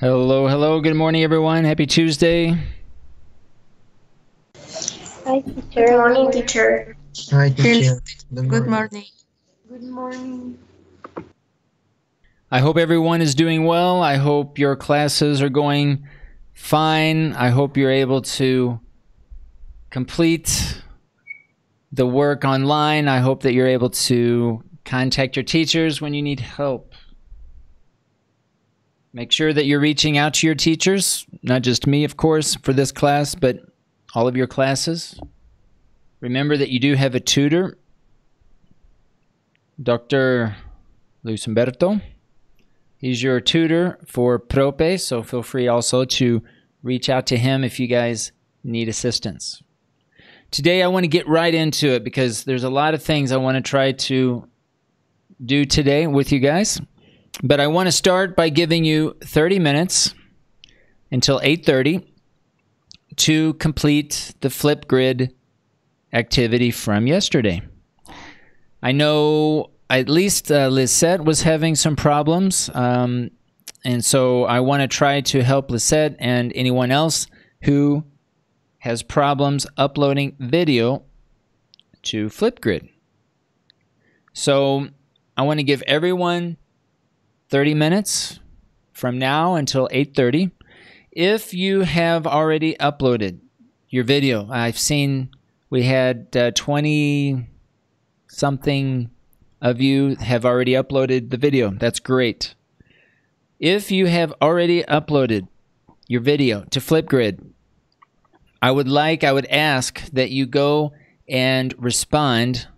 Hello, hello. Good morning, everyone. Happy Tuesday. Hi, teacher. Good morning, teacher. Hi, teacher. Good morning. Good morning. I hope everyone is doing well. I hope your classes are going fine. I hope you're able to complete the work online. I hope that you're able to contact your teachers when you need help. Make sure that you're reaching out to your teachers, not just me, of course, for this class, but all of your classes. Remember that you do have a tutor, Dr. Luis Humberto. He's your tutor for Prope, so feel free also to reach out to him if you guys need assistance. Today, I want to get right into it because there's a lot of things I want to try to do today with you guys. But I want to start by giving you 30 minutes until 8:30 to complete the Flipgrid activity from yesterday. I know at least uh, Lisette was having some problems, um, and so I want to try to help Lisette and anyone else who has problems uploading video to Flipgrid. So I want to give everyone 30 minutes from now until 8:30. If you have already uploaded your video, I've seen we had uh, 20 something of you have already uploaded the video. That's great. If you have already uploaded your video to Flipgrid, I would like, I would ask that you go and respond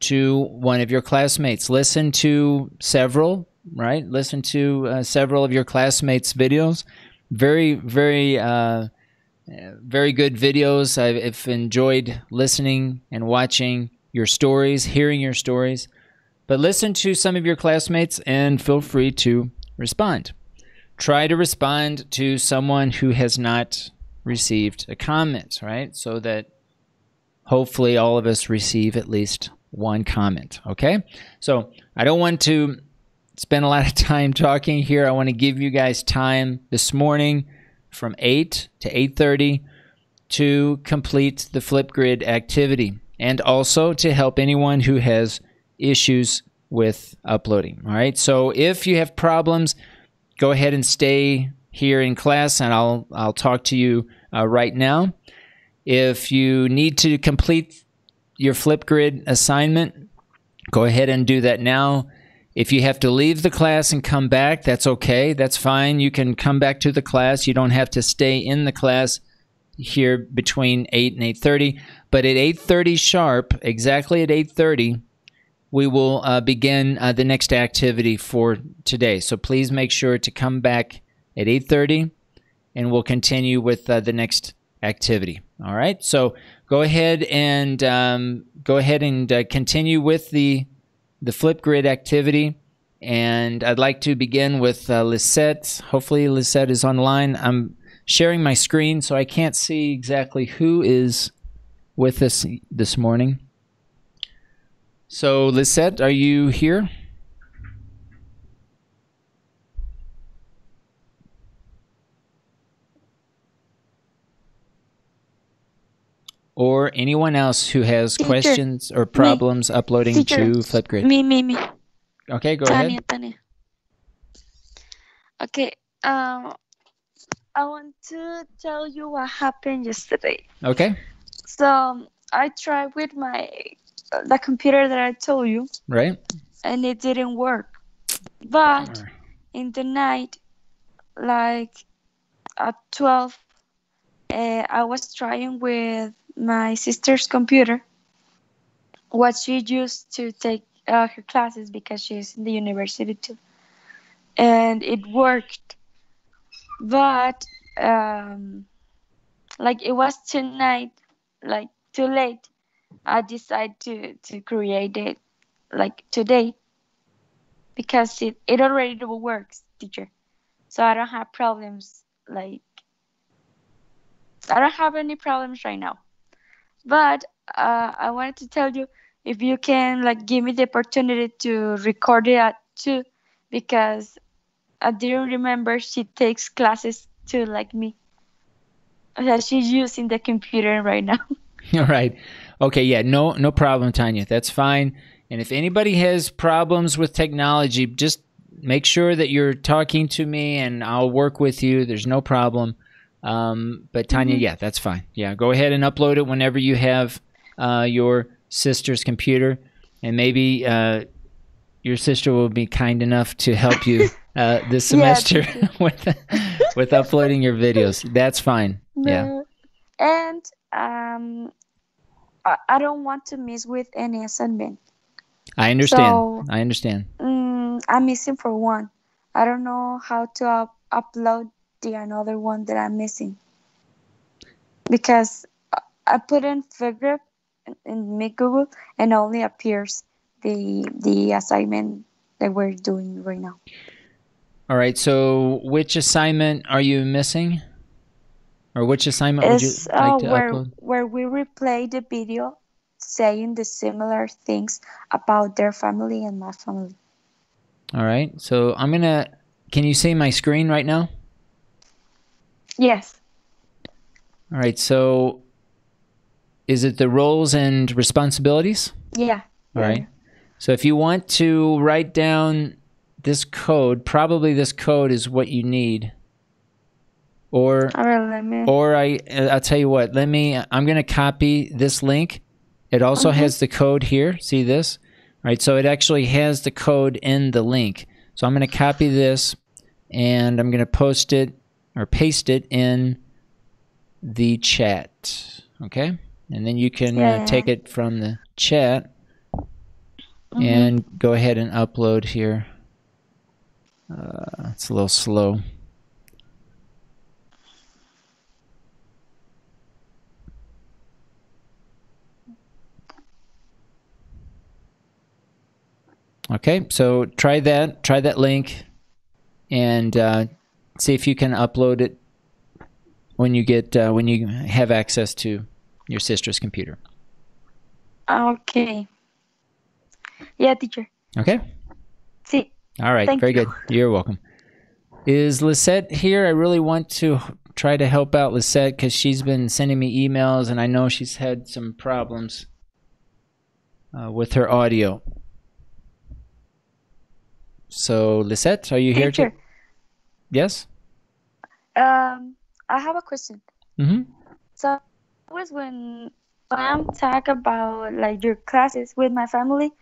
to one of your classmates. Listen to several, right? Listen to uh, several of your classmates' videos. Very, very, uh, very good videos. I've enjoyed listening and watching your stories, hearing your stories. But listen to some of your classmates and feel free to respond. Try to respond to someone who has not received a comment, right? So that hopefully all of us receive at least one comment, okay? So I don't want to spend a lot of time talking here. I want to give you guys time this morning from 8 to 8:30 to complete the Flipgrid activity and also to help anyone who has issues with uploading. All right. So if you have problems, go ahead and stay here in class, and I'll I'll talk to you uh, right now. If you need to complete your Flipgrid assignment, go ahead and do that now. If you have to leave the class and come back, that's okay. That's fine. You can come back to the class. You don't have to stay in the class here between 8 and 8:30, but at 8:30 sharp, exactly at 8:30, we will uh, begin uh, the next activity for today. So please make sure to come back at 8:30 and we'll continue with uh, the next activity. All right. So go ahead and um, go ahead and uh, continue with the the Flipgrid activity. And I'd like to begin with uh, Lisette. Hopefully, Lisette is online. I'm sharing my screen, so I can't see exactly who is with us this morning. So, Lisette, are you here? Or anyone else who has Teacher, questions or problems uploading Teacher, to Flipgrid? Me, me, me. Okay, go Tanya, ahead. Tanya. Okay. Um, I want to tell you what happened yesterday. Okay, So um, I tried with my the computer that I told you, right. and it didn't work. But in the night, like at twelve, uh, I was trying with my sister's computer, what she used to take uh, her classes because she's in the university too, and it worked. But um, like it was tonight, like too late. I decided to to create it like today because it it already works, teacher. So I don't have problems like I don't have any problems right now. But uh, I wanted to tell you if you can like give me the opportunity to record it at two because I didn't remember she takes classes too, like me. That she's using the computer right now. All right. Okay. Yeah. No. No problem, Tanya. That's fine. And if anybody has problems with technology, just make sure that you're talking to me, and I'll work with you. There's no problem. Um, but Tanya, Mhm. yeah, that's fine. Yeah, go ahead and upload it whenever you have uh, your sister's computer, and maybe uh, your sister will be kind enough to help you uh, this Yeah, semester with with uploading your videos. That's fine. Yeah. And um, I, I don't want to miss with any assignment. I understand. So- I understand. Mm, I'm missing for one. I don't know how to up- upload the another one that I'm missing because I- put in figure in, Meet Google and only appears the the assignment that we're doing right now. All right. So, which assignment are you missing? Or which assignment would you It's like uh, to where upload? where we replay the video saying the similar things about their family and my family. All right. So, I'm going to Can you see my screen right now? Yes. All right. So, is it the roles and responsibilities? Yeah. All right. So, if you want to write down this code, probably this code is what you need. Or All right, let me. Or I, I'll tell you what. Let me. I'm going to copy this link. It also Mhm. has the code here. See this? All right. So it actually has the code in the link. So I'm going to copy this, and I'm going to post it or paste it in the chat. Okay. And then you can uh, take it from the chat Mhm. and go ahead and upload here. Uh, it's a little slow. Okay, so try that. Try that link, and uh, see if you can upload it when you get uh, when you have access to your sister's computer. Okay. Yeah, teacher. Okay. See. All right, Thank very you. good. You're welcome. Is Lisette here? I really want to try to help out Lisette because she's been sending me emails, and I know she's had some problems uh, with her audio. So, Lisette, are you here? Teacher. To- yes. Um, I have a question. Mm-hmm. So, always when when I'm talk about like your classes with my family,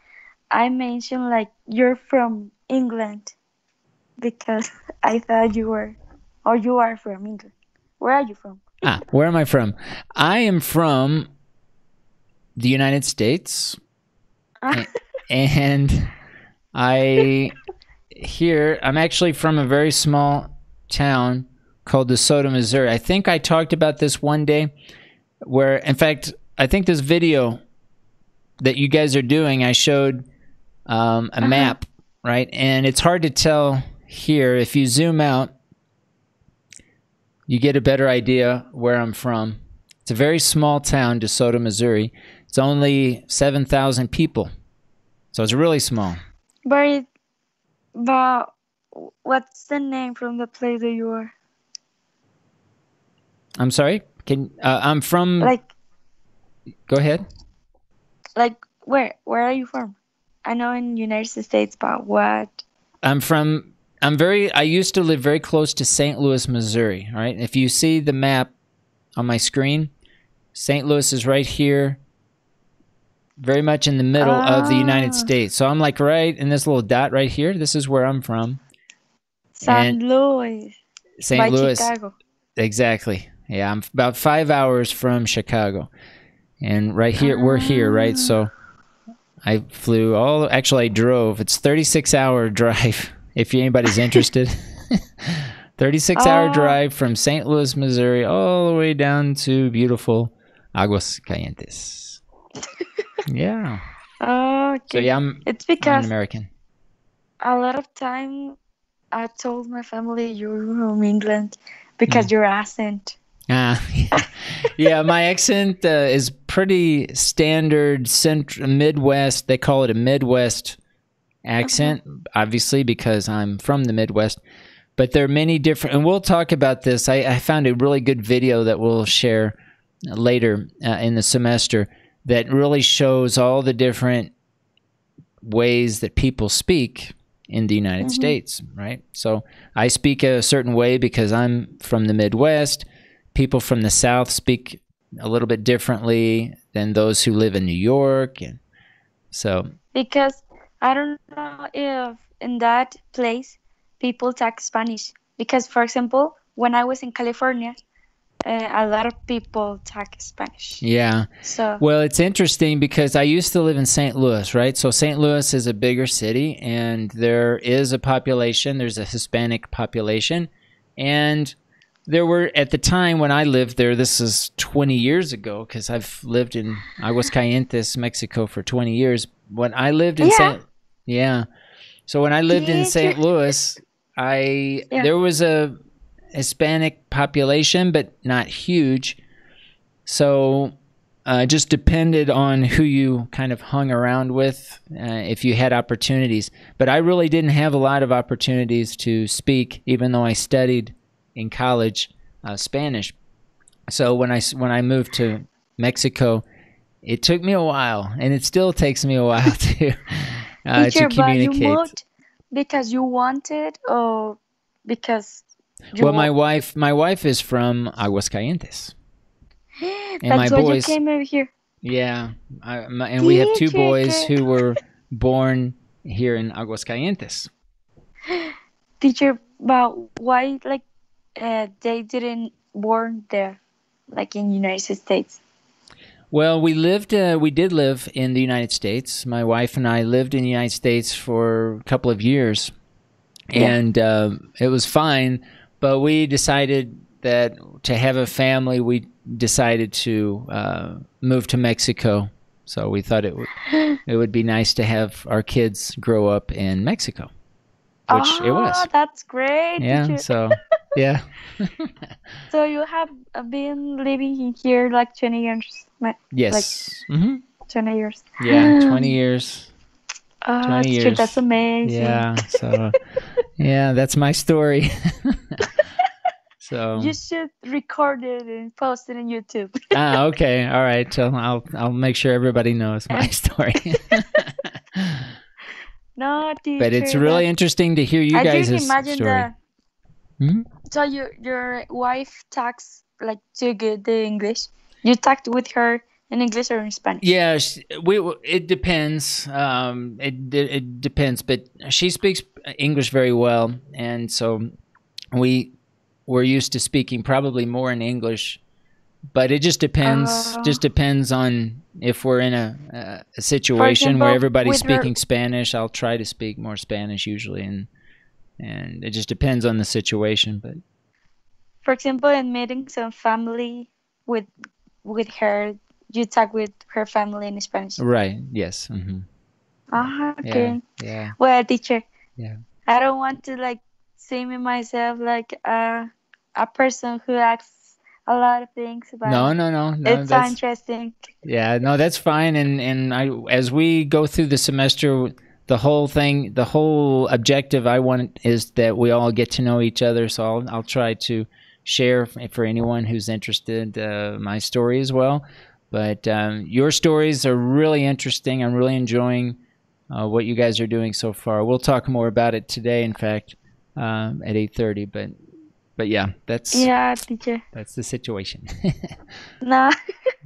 I mention like you're from England because I thought you were or you are from England. Where are you from? Ah, where am I from? I am from the United States, Ah, and I here I'm actually from a very small town called DeSoto, Missouri. I think I talked about this one day, where in fact I think this video that you guys are doing, I showed um, a Uh-huh. map, right? And it's hard to tell here if you zoom out. You get a better idea where I'm from. It's a very small town, DeSoto, Missouri. It's only 7,000 people. So it's really small. but but what's the name from the place that you are? I'm sorry? Can uh, I'm from Like Go ahead. like where where are you from? I know in United States, but what? I'm from I'm very I used to live very close to St. Louis, Missouri, all right? If you see the map on my screen, St. Louis is right here. Very much in the middle of the United Ah. States. So I'm like right in this little dot right here. This is where I'm from. St. Louis. St. Louis. Chicago. Exactly. Yeah, I'm about five hours from Chicago, and right here we're here, right? So I flew all. Actually, I drove. It's 36 hour drive. If anybody's interested, 36 hour Oh. drive from St. Louis, Missouri, all the way down to beautiful Aguascalientes. yeah. Okay. So yeah, I'm, It's I'm an because American. a lot of time I told my family you're from England because Mm. your accent. Ah, yeah. yeah, my accent uh, is pretty standard central Midwest. They call it a Midwest accent, obviously because I'm from the Midwest. but there are many different, and we'll talk about this. I, I found a really good video that we'll share later uh, in the semester that really shows all the different ways that people speak in the United Mhm. States, right? So I speak a certain way because I'm from the Midwest. People from the South speak a little bit differently than those who live in New York, and so Because I don't know if in that place people talk Spanish. Because, for example, when I was in California, uh, a lot of people talk Spanish. yeah. So, Well, it's interesting because I used to live in St. Louis, right? So St. Louis is a bigger city and there is a population, there's a Hispanic population. And there were, at the time when I lived there, this is 20 years ago because I've lived in Aguascalientes, Mexico for 20 years. When I lived in Yeah. St. Yeah. So when I lived in St. Louis, I Yeah. there was a Hispanic population, but not huge. So uh, just depended on who you kind of hung around with, uh, if you had opportunities. But I really didn't have a lot of opportunities to speak, even though I studied in college uh, Spanish. So when I when I moved to Mexico, it took me a while, and it still takes me a while to uh, to teacher, but you communicate. moved because you wanted or because you Well, my wife my wife is from Aguascalientes. and That's my boys- you came over here. Yeah, I, my, and we have two boys who were born here in Aguascalientes. Teacher, but why like uh, they didn't born there, like in United States? Well, we lived, uh, we did live in the United States. My wife and I lived in the United States for a couple of years, Yeah. and uh, it was fine. But we decided that to have a family, we decided to uh, move to Mexico. So we thought it would it would be nice to have our kids grow up in Mexico, which it was. Ah, That's great. Yeah. So yeah. So you have uh, been living in here like 20 years, ma- Yes. hmm 20 years. Yeah. Twenty years. Ah, 20 teacher, years. that's amazing. Yeah. So, yeah, that's my story. so, You should record it and post it on YouTube. ah, okay, all right. So I'll I'll make sure everybody knows my story. no, teacher. but it's really interesting to hear you I guys' didn't imagine story. that. Mhm. So your your wife talks like too good the English. You talked with her in English or in Spanish? Yeah, sh- we it depends. Um, it it it depends, but she speaks English very well, and so we we're used to speaking probably more in English. But it just depends. Oh. just depends on if we're in a a, situation example, where everybody's her- speaking Spanish. I'll try to speak more Spanish usually, and and it just depends on the situation. But For example, in meeting some family with with her, you talk with her family in Spanish. right, yes, hmm Ah, yeah, okay. yeah. Well, teacher. Yeah. I don't want to like see me myself like uh, a person who asks a lot of things, but No, no, no, no. it's so interesting. Yeah, no, that's fine. And and I, as we go through the semester, the whole thing, the whole objective I want is that we all get to know each other. So I'll I'll try to share for anyone who's interested uh, my story as well. But um, your stories are really interesting. I'm really enjoying uh, what you guys are doing so far. We'll talk more about it today. In fact, um, at eight thirty. But but yeah, that's Yeah, teacher. that's the situation. No,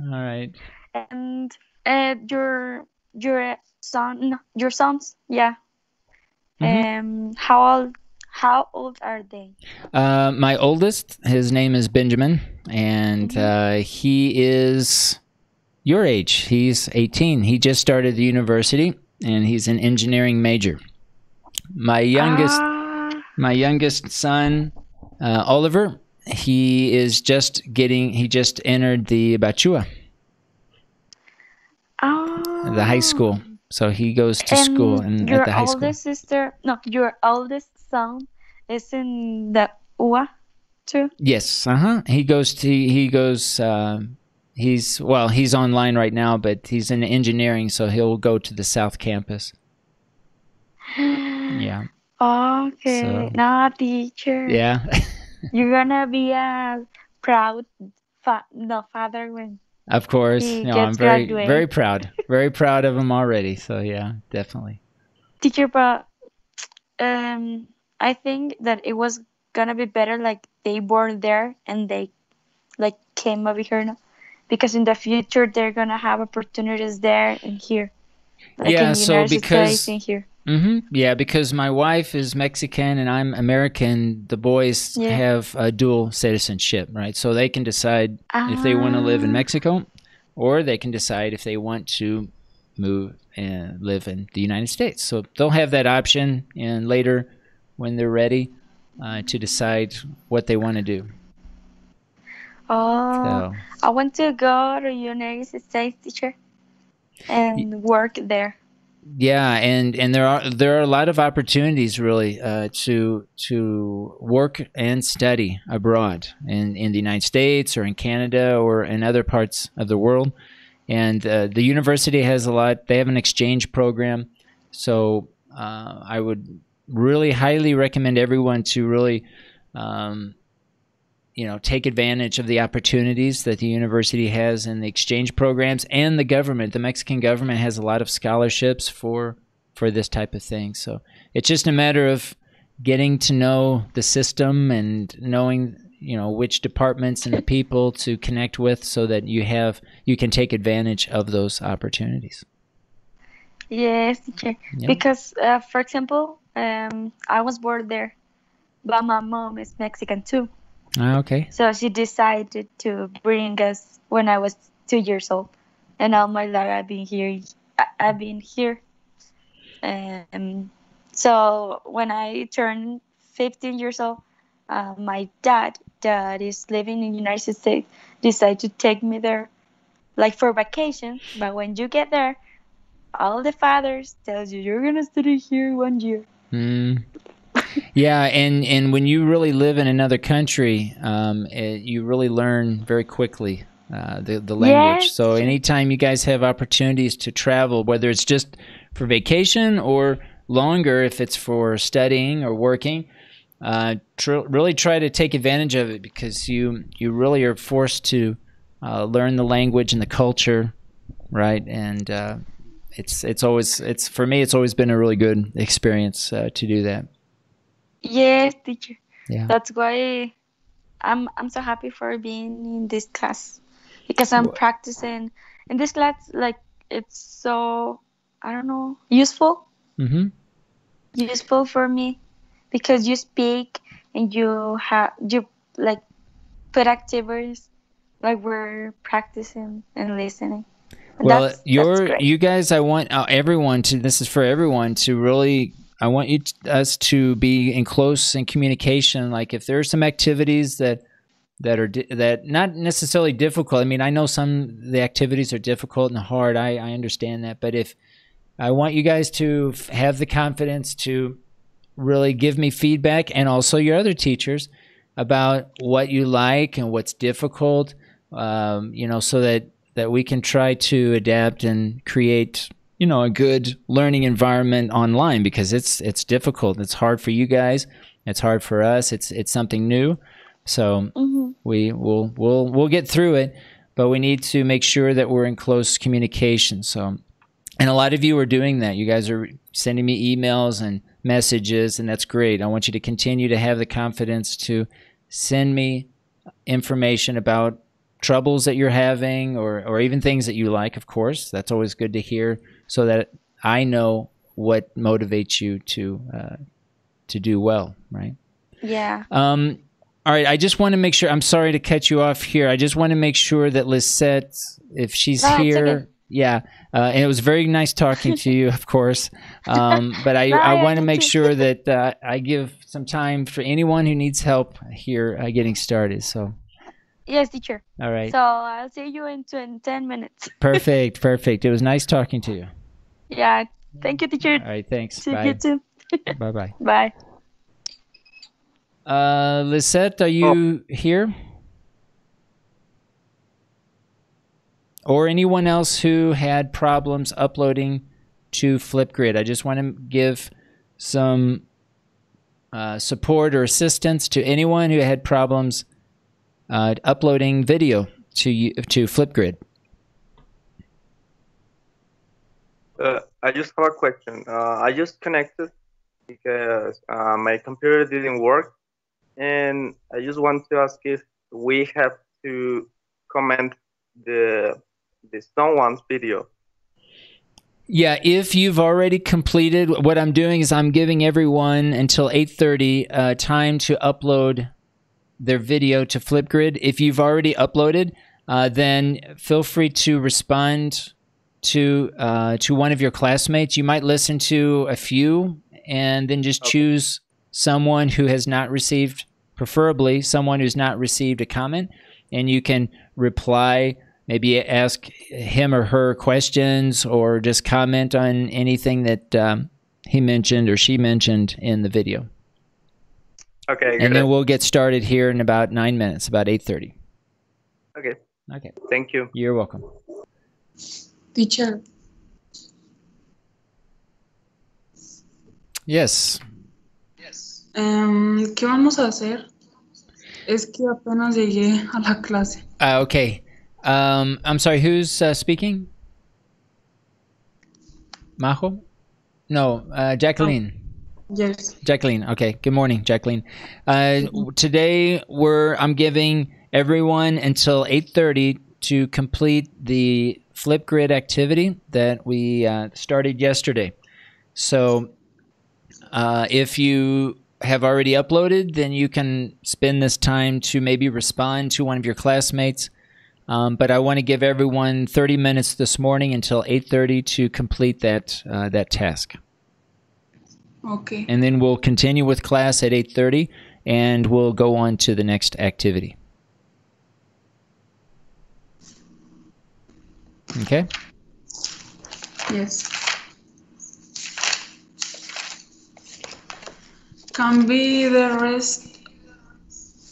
all right. and uh, your your son, your sons, yeah. Mhm. Um, how old? How old are they? Uh, my oldest, his name is Benjamin, and uh, he is your age. He's 18. He just started the university, and he's an engineering major. My youngest, Ah, my youngest son, uh, Oliver, he is just getting. He just entered the Bachua, oh. the high school. So he goes to school And and your at the high school. oldest sister, no, your oldest son is in the UA too. Yes, uh huh. He goes to he goes. Uh, he's well, he's online right now, but he's in engineering, so he'll go to the South Campus. Yeah. Okay. So- Now, teacher. Yeah. You're gonna be a proud fa- no father when of course. He No, I'm very graduate. very proud. Very proud of him already. So yeah, definitely. teacher but um I think that it was gonna be better like they born there and they like came over here now. Because in the future they're gonna have opportunities there and here. Like Yeah, in so because- States and here. hmm Yeah, because my wife is Mexican and I'm American. The boys Yeah. have a dual citizenship, right? So they can decide if they want to live in Ah. Mexico, or they can decide if they want to move and live in the United States. So they'll have that option, and later, when they're ready, uh, to decide what they want to do. Oh So I want to go to United States teacher and work there. Yeah, and and there are there are a lot of opportunities really uh, to to work and study abroad in in the United States or in Canada or in other parts of the world. And uh, the university has a lot. They have an exchange program, so uh, I would really highly recommend everyone to really. Um, you know, take advantage of the opportunities that the university has in the exchange programs and the government. The Mexican government has a lot of scholarships for for this type of thing. So it's just a matter of getting to know the system and knowing you know which departments and the people to connect with so that you have you can take advantage of those opportunities. Yes. Yeah. Because, uh, for example, um, I was born there, but my mom is Mexican too. Ah, okay. So she decided to bring us when I was two years old, and all my life I've been here. I've been here. Um, so when I turned 15 years old, uh, my dad, that is living in the United States, decided to take me there, like for vacation. But when you get there, all the fathers tells you you're gonna study here one year. Mm. Yeah, and and when you really live in another country, um, it, you really learn very quickly uh, the the language. Yes. So anytime you guys have opportunities to travel, whether it's just for vacation or longer, if it's for studying or working, uh, tr- really try to take advantage of it because you you really are forced to uh, learn the language and the culture, right? And uh, it's it's always it's for me it's always been a really good experience uh, to do that. Yes, teacher. Yeah. That's why I'm I'm so happy for being in this class because I'm practicing in this class. Like it's so I don't know useful Mm-hmm. useful for me because you speak and you have you like put activities like we're practicing and listening. Well, that's, that's you're great. you guys. I want uh, everyone to. This is for everyone to really. I want you t- us to be in close in communication. Like if there are some activities that that are di- that not necessarily difficult. I mean, I know some the activities are difficult and hard. I I understand that, but if I want you guys to f- have the confidence to really give me feedback and also your other teachers about what you like and what's difficult um, you know so that that we can try to adapt and create you know a good learning environment online because it's it's difficult. It's hard for you guys. It's hard for us. It's it's something new. So Mhm. we will we'll we'll get through it but we need to make sure that we're in close communication. So and a lot of you are doing that. You guys are sending me emails and messages and that's great. I want you to continue to have the confidence to send me information about troubles that you're having or or even things that you like of course. That's always good to hear so that i know what motivates you to uh, to do well right Yeah. um, all right, I just want to make sure. I'm sorry to cut you off here. I just want to make sure that Lisette, if she's No, here, okay. yeah. Uh, and it was very nice talking to you, of course. Um, but I, No, I want to make sure that uh, I give some time for anyone who needs help here uh, getting started. So, Yes, teacher. all right, So I'll see you in 20, 10 minutes. perfect, perfect. It was nice talking to you. Yeah. Thank you, teacher. All right, thanks. See you Bye. too. Bye. Bye. Bye. Uh, Lisette, are you here? Or anyone else who had problems uploading to Flipgrid? I just want to give some uh, support or assistance to anyone who had problems uh, uploading video to you- to Flipgrid? Uh, I just have a question. Uh, I just connected because uh, my computer didn't work, and I just want to ask if we have to comment the the someone's video. Yeah, if you've already completed, what I'm doing is I'm giving everyone until 8:30 uh, time to upload their video to Flipgrid. If you've already uploaded, uh, then feel free to respond to uh, to one of your classmates. You might listen to a few and then just Okay. choose someone who has not received, preferably someone who's not received a comment, and you can reply. Maybe ask him or her questions, or just comment on anything that um, he mentioned or she mentioned in the video. Okay, And good. then we'll get started here in about nine minutes, about eight thirty. okay, Okay, thank you. you're welcome. Teacher, Yes. em, ¿qué vamos a hacer? Es que apenas llegué a la clase. Uh, okay. Um, I'm sorry. Who's uh, speaking? Majo? No, uh, Jacqueline. Yes. Jacqueline. Okay. Good morning, Jacqueline. Uh, today we're I'm giving everyone until 8:30 to complete the Flipgrid activity that we uh, started yesterday. So, uh, if you have already uploaded, then you can spend this time to maybe respond to one of your classmates. Um, but I want to give everyone 30 minutes this morning until 8:30 to complete that uh, that task Ok. and then we'll continue with class at 8.30 and we'll go on to the next activity okay Yes. Can be the rest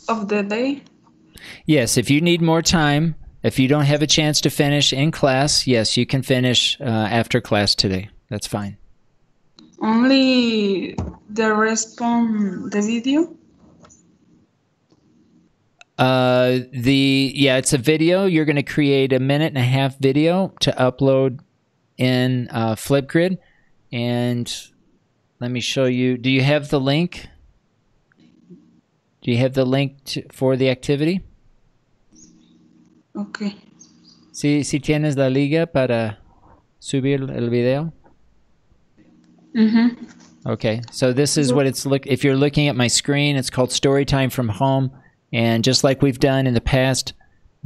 of the day. yes if you need more time if you don't have a chance to finish in class yes you can finish uh, after class today that's fine Only the from the video. uh, the yeah it's a video. You're going to create a minute and a half video to upload in uh, flipgrid. And let me show you. Do you have the link? Do you have the link to, for the activity? Ok. si, si tienes la liga para subir el video Ujú. Okay, so this is what it's look. If you're looking at my screen, it's called Storytime from Home, and just like we've done in the past,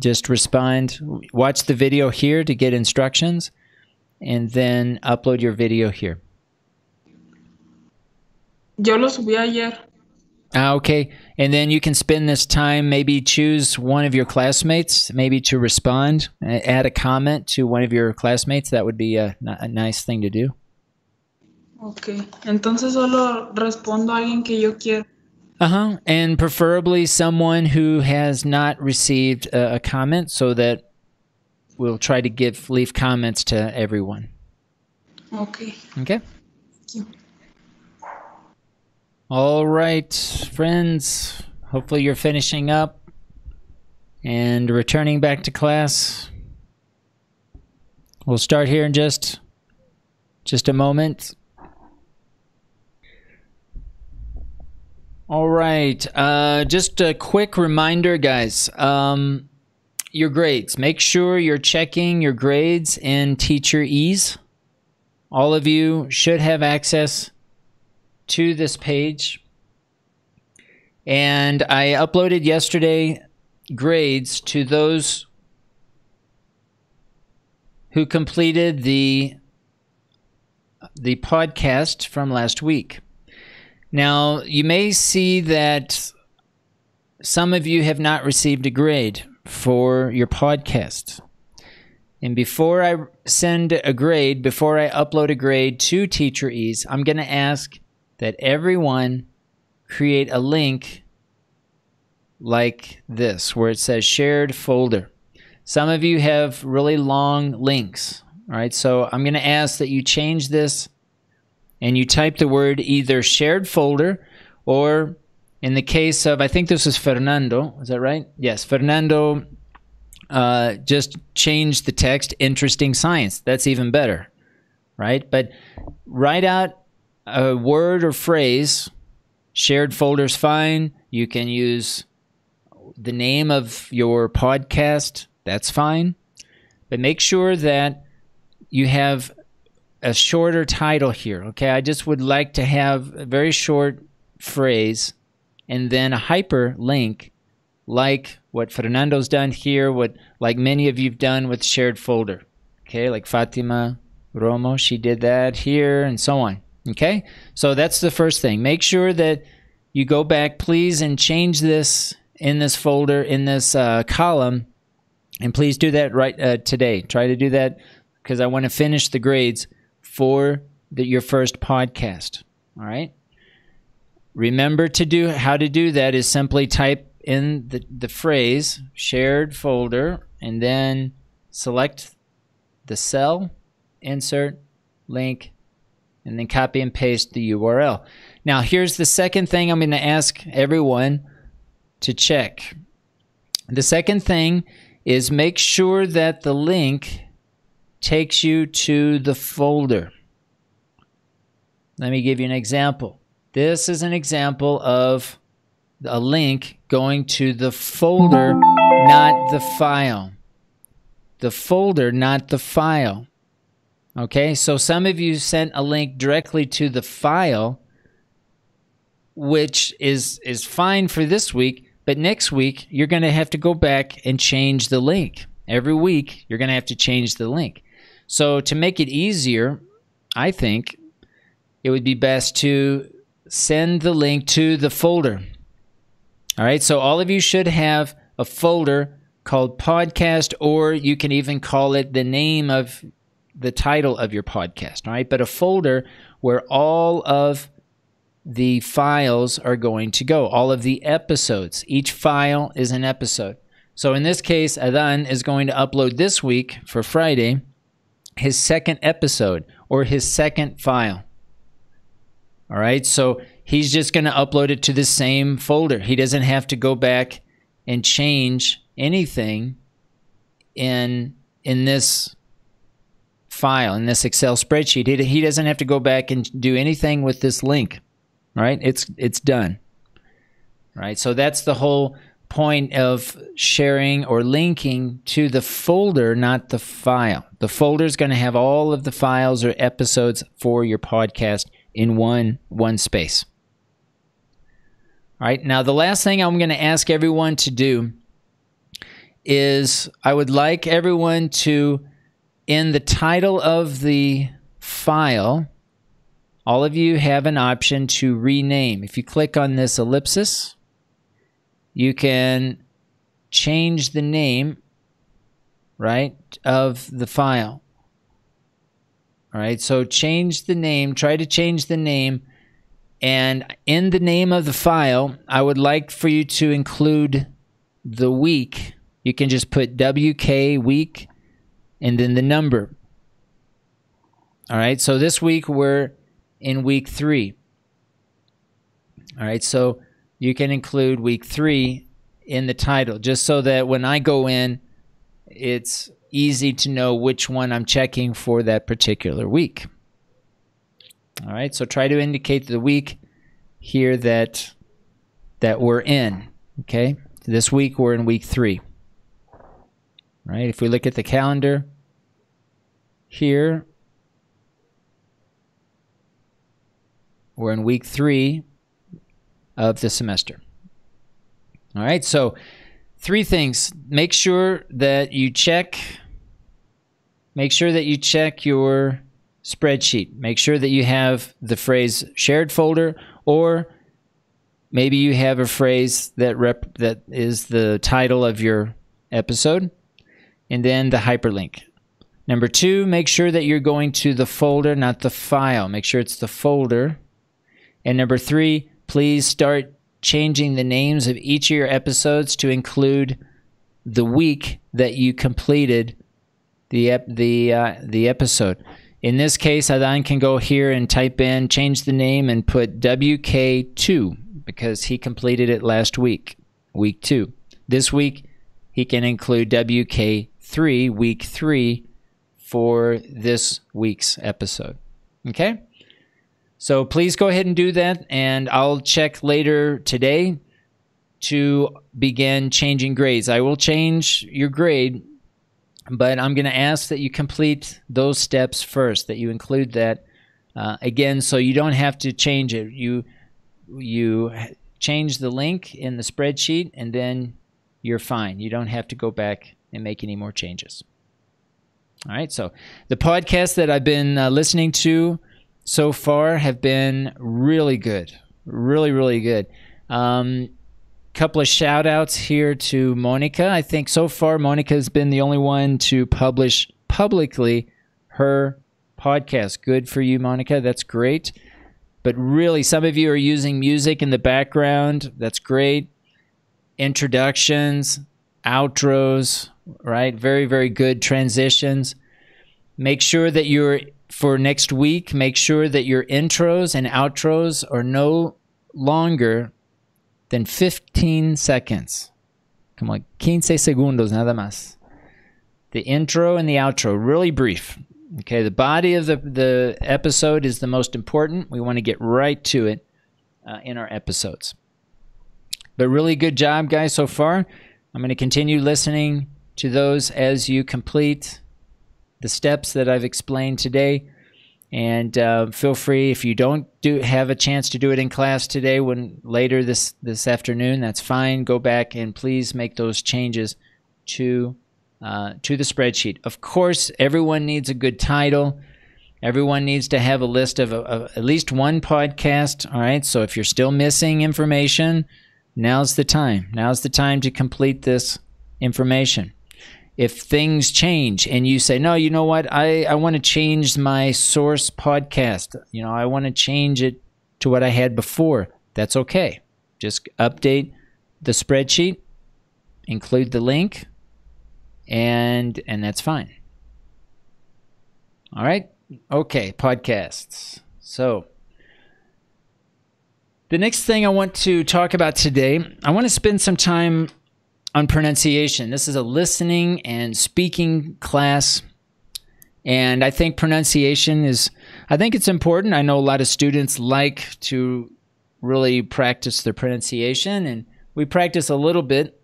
just respond, watch the video here to get instructions, and then upload your video here. Yo lo subí ayer. Ah, okay, and then you can spend this time. Maybe choose one of your classmates, maybe to respond, add a comment to one of your classmates. That would be a, a nice thing to do. Ok. Entonces solo respondo a alguien que yo quiero. Uh huh. And preferably someone who has not received a, a comment, so that we'll try to give leave comments to everyone. Ok. Okay. Thank you. All right, friends. Hopefully you're finishing up and returning back to class. We'll start here in just just a moment. All right. Uh, just a quick reminder, guys. Um, your grades. Make sure you're checking your grades in TeacherEase. All of you should have access to this page. And I uploaded yesterday grades to those who completed the the podcast from last week. Now, you may see that some of you have not received a grade for your podcast. And before I send a grade, before I upload a grade to TeacherEase, I'm going to ask that everyone create a link like this, where it says shared folder. Some of you have really long links. All right, so I'm going to ask that you change this and you type the word either shared folder Or in the case of, I think this is Fernando, is that right? Yes, Fernando uh, just changed the text interesting science. That's even better, right? But write out a word or phrase. Shared folders fine. You can use the name of your podcast. That's fine. But make sure that you have a shorter title here. Okay, I just would like to have a very short phrase and then a hyperlink like what Fernando's done here, what like many of you've done with shared folder. Okay, like Fatima Romo, she did that here and so on. Okay, so that's the first thing. Make sure that you go back, please, and change this in this folder, in this uh, column, and please do that right uh, today. Try to do that because I want to finish the grades for the, your first podcast. All right. Remember to do how to do that is simply type in the, the phrase shared folder and then select the cell, insert, link, and then copy and paste the URL. Now, here's the second thing I'm going to ask everyone to check. The second thing is make sure that the link takes you to the folder. Let me give you an example. This is an example of a link going to the folder, not the file. The folder, not the file. Okay, so some of you sent a link directly to the file, which is is fine for this week, but next week you're going to have to go back and change the link. Every week you're going to have to change the link. So to make it easier, I think it would be best to send the link to the folder. All right, so all of you should have a folder called podcast, or you can even call it the name of the title of your podcast. All right, but a folder where all of the files are going to go, all of the episodes. Each file is an episode. So in this case, Adan is going to upload this week for Friday his second episode or his second file. All right. So he's just going to upload it to the same folder. He doesn't have to go back and change anything in in this file in this Excel spreadsheet. He, he doesn't have to go back and do anything with this link. Right? It's it's done. Right? So that's the whole point of sharing or linking to the folder, not the file. The folder is going to have all of the files or episodes for your podcast in one one space. All right. Now the last thing I'm going to ask everyone to do is I would like everyone to in the title of the file all of you have an option to rename. If you click on this ellipsis, you can change the name right of the file. All right, so change the name, try to change the name. And in the name of the file, I would like for you to include the week. You can just put WK week and then the number. All right, so this week we're in week three. All right, so you can include week three in the title just so that when I go in, it's easy to know which one I'm checking for that particular week. All right, so try to indicate the week here that that we're in. Okay, this week we're in week three. All right, if we look at the calendar here, we're in week three of the semester. All right, so three things. Make sure that you check make sure that you check your spreadsheet. Make sure that you have the phrase shared folder or maybe you have a phrase that rep that is the title of your episode and then the hyperlink. Number 2, make sure that you're going to the folder, not the file. Make sure it's the folder. And number 3, please start changing the names of each of your episodes to include the week that you completed the ep- the uh, the episode. In this case, then can go here and type in, change the name, and put WK2 because he completed it last week, week two. This week, he can include WK3, week three, for this week's episode. Okay? So please go ahead and do that, and I'll check later today to begin changing grades. I will change your grade, but I'm going to ask that you complete those steps first, that you include that uh, again, so you don't have to change it. You you change the link in the spreadsheet, and then you're fine. You don't have to go back and make any more changes. All right. So the podcast that I've been uh, listening to so far have been really good, really really good. Um, couple of shout outs here to Monica. I think so far Monica has been the only one to publish publicly her podcast. Good for you, Monica. That's great. But really, some of you are using music in the background. That's great. Introductions, outros, right? Very, very good transitions. Make sure that you're, for next week, make sure that your intros and outros are no longer than 15 seconds. Como 15 segundos, nada más. The intro and the outro, really brief. Okay, the body of the, the episode is the most important. We want to get right to it uh, in our episodes. But really good job, guys, so far. I'm going to continue listening to those as you complete the steps that I've explained today. And uh, feel free if you don't do have a chance to do it in class today, when later this this afternoon, that's fine. Go back and please make those changes to uh, to the spreadsheet. Of course, everyone needs a good title. Everyone needs to have a list of, of at least one podcast. All right. So if you're still missing information, now's the time. Now's the time to complete this information if things change and you say no you know what? I, I want to change my source podcast. You know i want to change it to what i had before. That's okay. Just update the spreadsheet include the link and and that's fine. All right? Okay podcasts. So the next thing i want to talk about today i want to spend some time on pronunciation. This is a listening and speaking class. And I think pronunciation is, I think it's important. I know a lot of students like to really practice their pronunciation, and we practice a little bit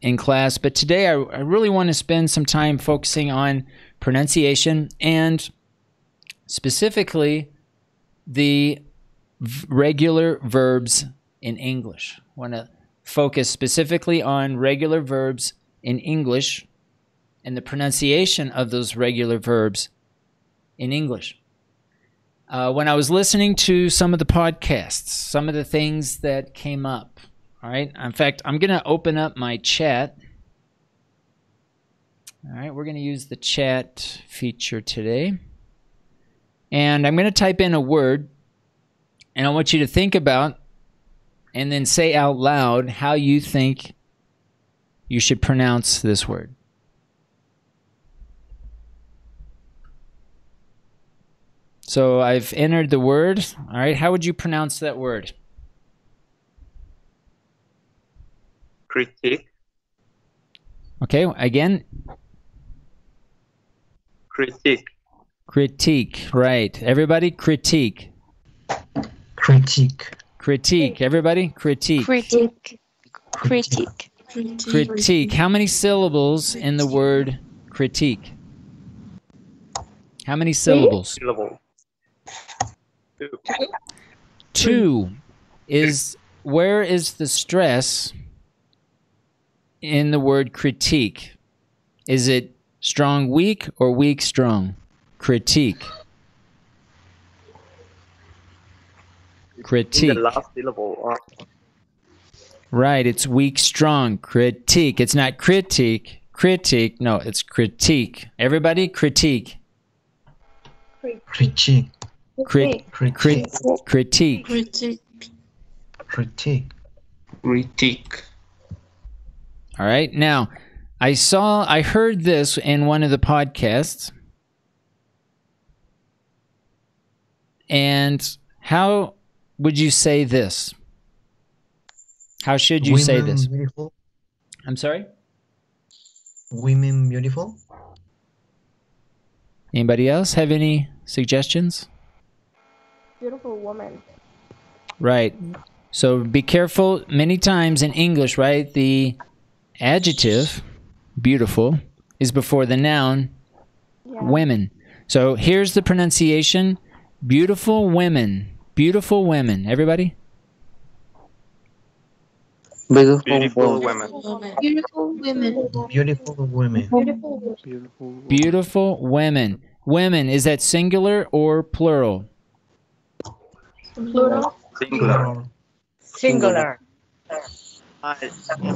in class. But today I, I really want to spend some time focusing on pronunciation and specifically the regular verbs in English. I want to focus specifically on regular verbs in English and the pronunciation of those regular verbs in English. Uh, when I was listening to some of the podcasts, some of the things that came up, all right, in fact, I'm going to open up my chat. All right, we're going to use the chat feature today. And I'm going to type in a word, and I want you to think about and then say out loud how you think you should pronounce this word. So I've entered the word. All right, how would you pronounce that word? Critique. Okay, again, Critique. critique. Right. Everybody, critique. critique, Critique. Everybody, critique. Critique. Critique. Critique. How many syllables in the word critique? How many syllables? Syllable. Two. Two is where is the stress in the word critique? Is it strong weak or weak strong? Critique. Critique. the last syllable. Uh, Right, it's weak strong. Critique. It's not critique. Critique. No, it's critique. Everybody, critique. critique, Crit, crit, critique. critique, critique, All right. Now, I saw, I heard this in one of the podcasts. And how would you say this? How should you say Women this? Beautiful. I'm sorry? Women beautiful. Anybody else have any suggestions? Beautiful woman. Right. So be careful. Many times in English, right, the adjective, beautiful, is before the noun, Yeah. women. So here's the pronunciation beautiful women. Beautiful women. Everybody? Beautiful, Beautiful woman. women. Beautiful women. Beautiful women. Beautiful Beautiful. Beautiful women. Women, is that singular or plural? Plural. Singular. Singular.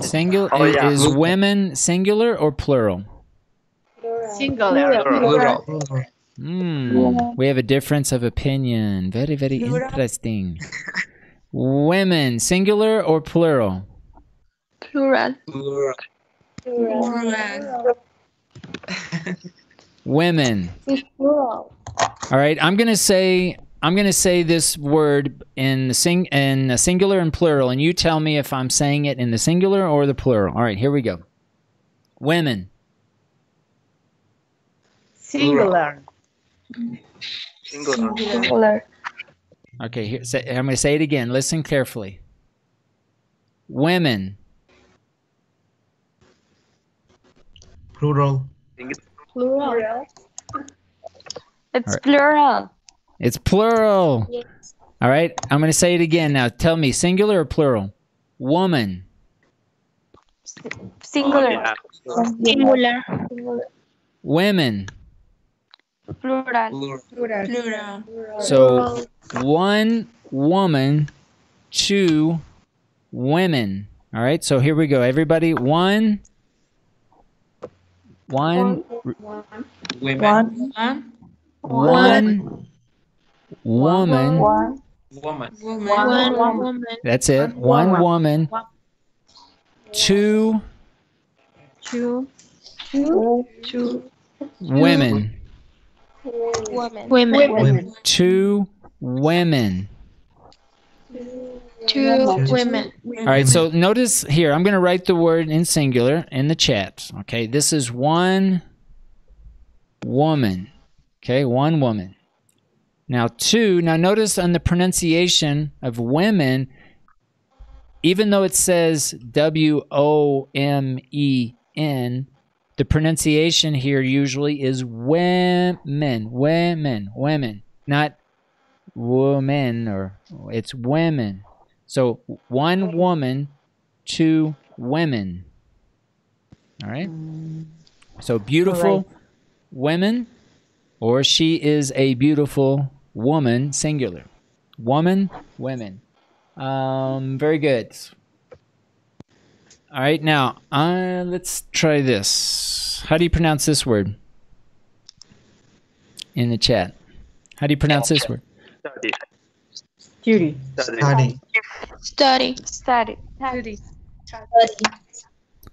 Singular Oh, yeah. is women singular or plural? Singular. Plural. Plural. Hmm. We have a difference of opinion. Very, very interesting. Women, singular or plural? Plural. Women. It's plural. All right. I'm gonna say I'm gonna say this word in the sing in a singular and plural, and you tell me if I'm saying it in the singular or the plural. All right. Here we go. Women. Singular. Singular. Singular. Okay. Here, say, I'm gonna say it again. Listen carefully. Women. Plural. Plural. It's Alright. plural. It's plural. Yes. All right. I'm gonna say it again now. Tell me, singular or plural? Woman. Singular. Yeah. Singular. Singular. Women. Plural. Plural. So one woman, two women. All right. So here we go. Everybody, one, one, One. One. one woman. One. Woman. Woman. That's it. One woman, two Two. Two. Two. women, Women. Women. Women. two women. Two women. All right, so notice here, I'm going to write the word in singular in the chat. Okay, this is one woman. Okay, one woman. Now, two, now notice on the pronunciation of women, even though it says W O M E N, the pronunciation here usually is women, women, women, not woman or it's women. So one woman, two women. All right. So beautiful women, or she is a beautiful woman, singular. Woman, women. Um, very good. All right, now uh, let's try this. How do you pronounce this word? In the chat. How do you pronounce this word? Study. Judy. Study. Study. Study. Study.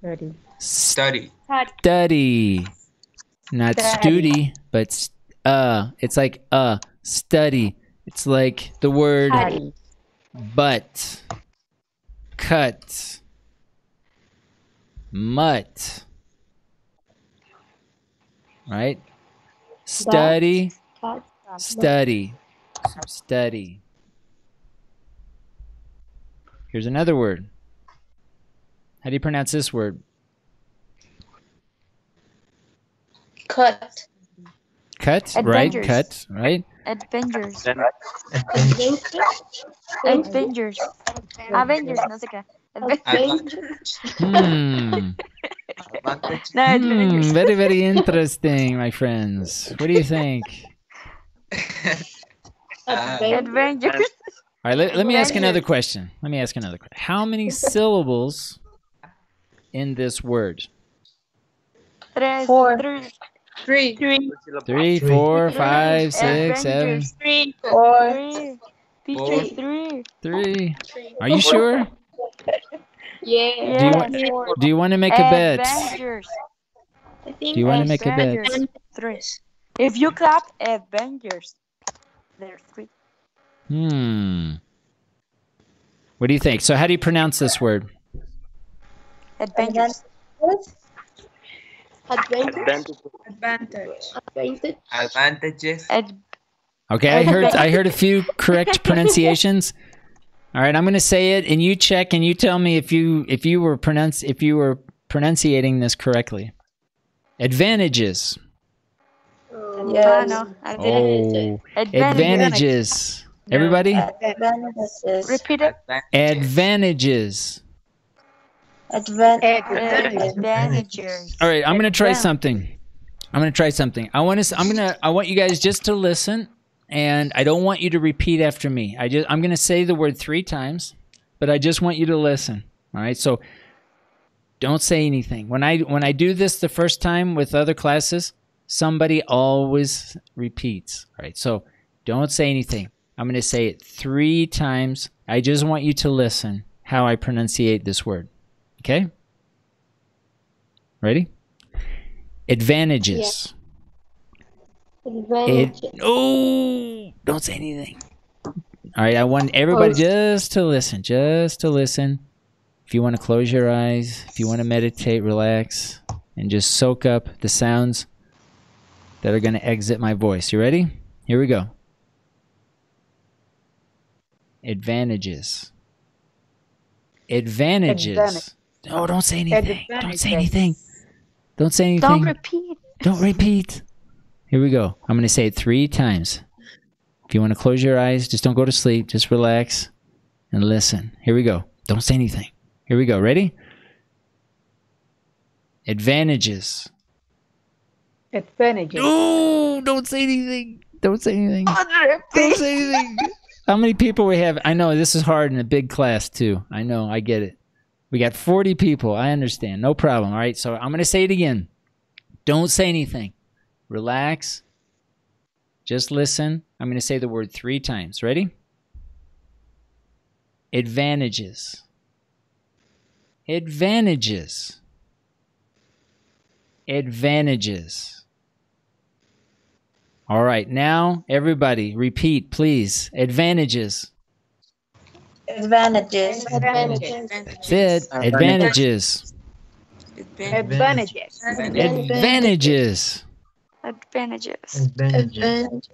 Ready. Study. Study. Not study, but uh. It's like uh. Study. It's like the word but, cut, mutt. Right? Study, study, study. Here's another word. How do you pronounce this word? Cut. Cut, right? Adventures. Cut, right? Adventures. Then Adventures. Avengers, no sé qué. Advantage. Hmm. Advantage. No, Hmm, very, very interesting, my friends. What do you think? Uh, Adventures. All right, let, let me ask another question. Let me ask another question. How many syllables in this word? Tres. Four. Three. Three. Three. Three, Three. four, Three. five, six, seven, Adventures. Three. Four. Three. Four. Teacher, three. three. Are you sure? Yeah. Do you want- Four. Do you want to make a bet? I think Do you want to make a bet? Avengers. Three. If you clap, Avengers. There's three. Hmm. What do you think? So, how do you pronounce this word? Adventures. Advantage. Advantage. Advantage. Advantage. Advantages. Ad- Okay, I heard I heard a few correct pronunciations. All right, I'm going to say it, and you check, and you tell me if you if you were pronounce if you were pronunciating this correctly. Advantages. Oh. Yes. no, I. Oh, Advantages. advantages. Everybody, Advantages. Repeat it. advantages. Advantage. Advantages. All right, I'm going to try something. I'm going to try something. I want to. I'm going to. I want you guys just to listen, and I don't want you to repeat after me. I just. I'm going to say the word three times, but I just want you to listen. All right. So don't say anything. When I when I do this the first time with other classes, somebody always repeats. All right. So don't say anything. I'm going to say it three times. I just want you to listen how I pronunciate this word. Okay? Ready? Advantages. It, Advantage. oh, don't say anything. All right, I want everybody oh, just to listen, just to listen. If you want to close your eyes, if you want to meditate, relax, and just soak up the sounds that are going to exit my voice. You ready? Here we go. Advantages. Advantages. Advantage. Oh, don't say anything. Don't say anything. Don't say anything. Don't repeat. Don't repeat. Here we go. I'm going to say it three times. If you want to close your eyes, just don't go to sleep. Just relax and listen. Here we go. Don't say anything. Here we go. Ready? Advantages. Advantages. No, don't say anything. Don't say anything. Don't say anything. How many people we have? I know this is hard in a big class too. I know. I get it. We got 40 people. I understand. No problem. All right. So I'm going to say it again. Don't say anything. Relax. Just listen. I'm going to say the word three times. Ready? Advantages. Advantages. Advantages. All right. Now, everybody, repeat, please. Advantages. Advantages. Advantages. That's it. Advantages. Advantages. Advantages. Advantages. Advantages. Advantages.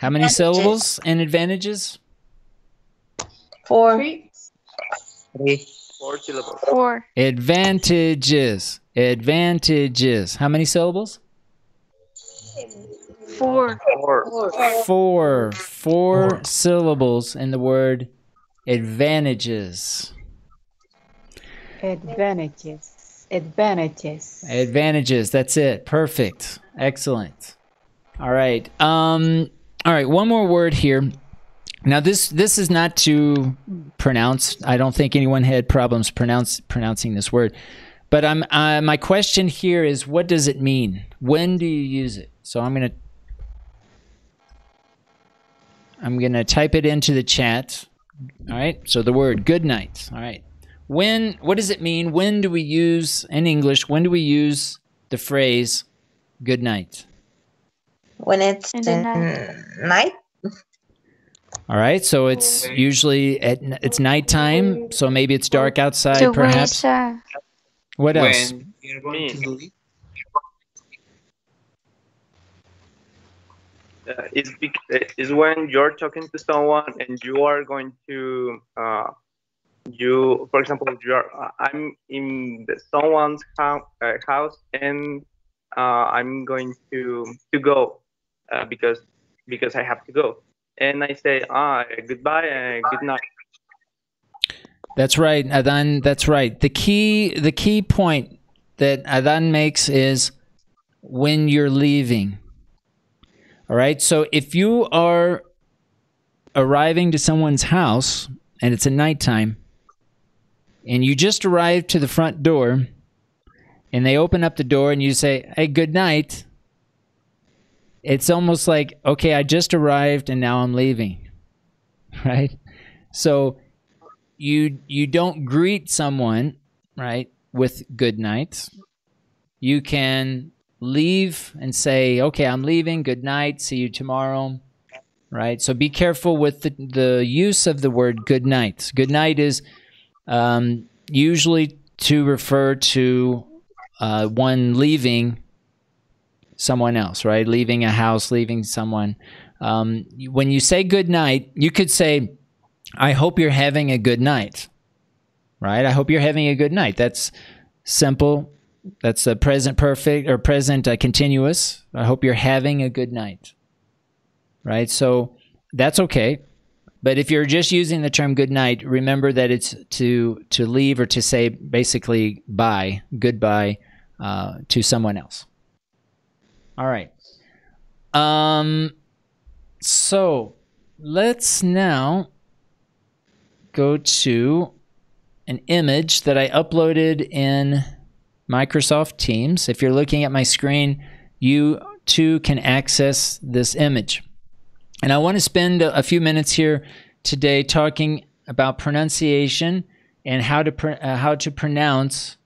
How many syllables in advantages? Four. Three. Four syllables. Four. Advantages. Advantages. How many syllables? Four. Four. Four. Four syllables in the word advantages. Advantages. Advantages. Advantages. That's it. Perfect. Excellent. All right. Um all right, one more word here. Now this this is not to pronounce. I don't think anyone had problems pronounce pronouncing this word. But I'm uh, my question here is what does it mean? When do you use it? So I'm to I'm to type it into the chat. All right? So the word good night. All right. When what does it mean? When do we use in English? When do we use the phrase good night? When it's In the in night. All right, so it's usually at it's nighttime, so maybe it's dark outside, To perhaps. wish, uh, What else? When you're going to leave. Uh, is bec- is when you're talking to someone and you are going to uh, you for example you're uh, I'm in the, someone's house, uh, house and uh, I'm going to to go uh, because because I have to go and I say ah goodbye and good night That's right, Adan. That's right. The key the key point that Adan makes is when you're leaving. All right. So if you are arriving to someone's house and it's at nighttime, and you just arrive to the front door, and they open up the door and you say, "Hey, good night." It's almost like, okay, I just arrived and now I'm leaving, right? So you you don't greet someone right with good night you can leave and say okay i'm leaving good night see you tomorrow right? So be careful with the, the use of the word good night. Good night is um, usually to refer to uh, one leaving someone else, right? Leaving a house, leaving someone. Um, when you say good night, you could say, I hope you're having a good night, right? I hope you're having a good night. That's simple. That's a present perfect or present uh, continuous. I hope you're having a good night, right? So that's okay. But if you're just using the term good night, remember that it's to to leave or to say basically bye, goodbye uh, to someone else. All right. Um. So let's now go to an image that I uploaded in Microsoft Teams. If you're looking at my screen, you too can access this image. And I want to spend a few minutes here today talking about pronunciation and how to pr- uh, how to pronounce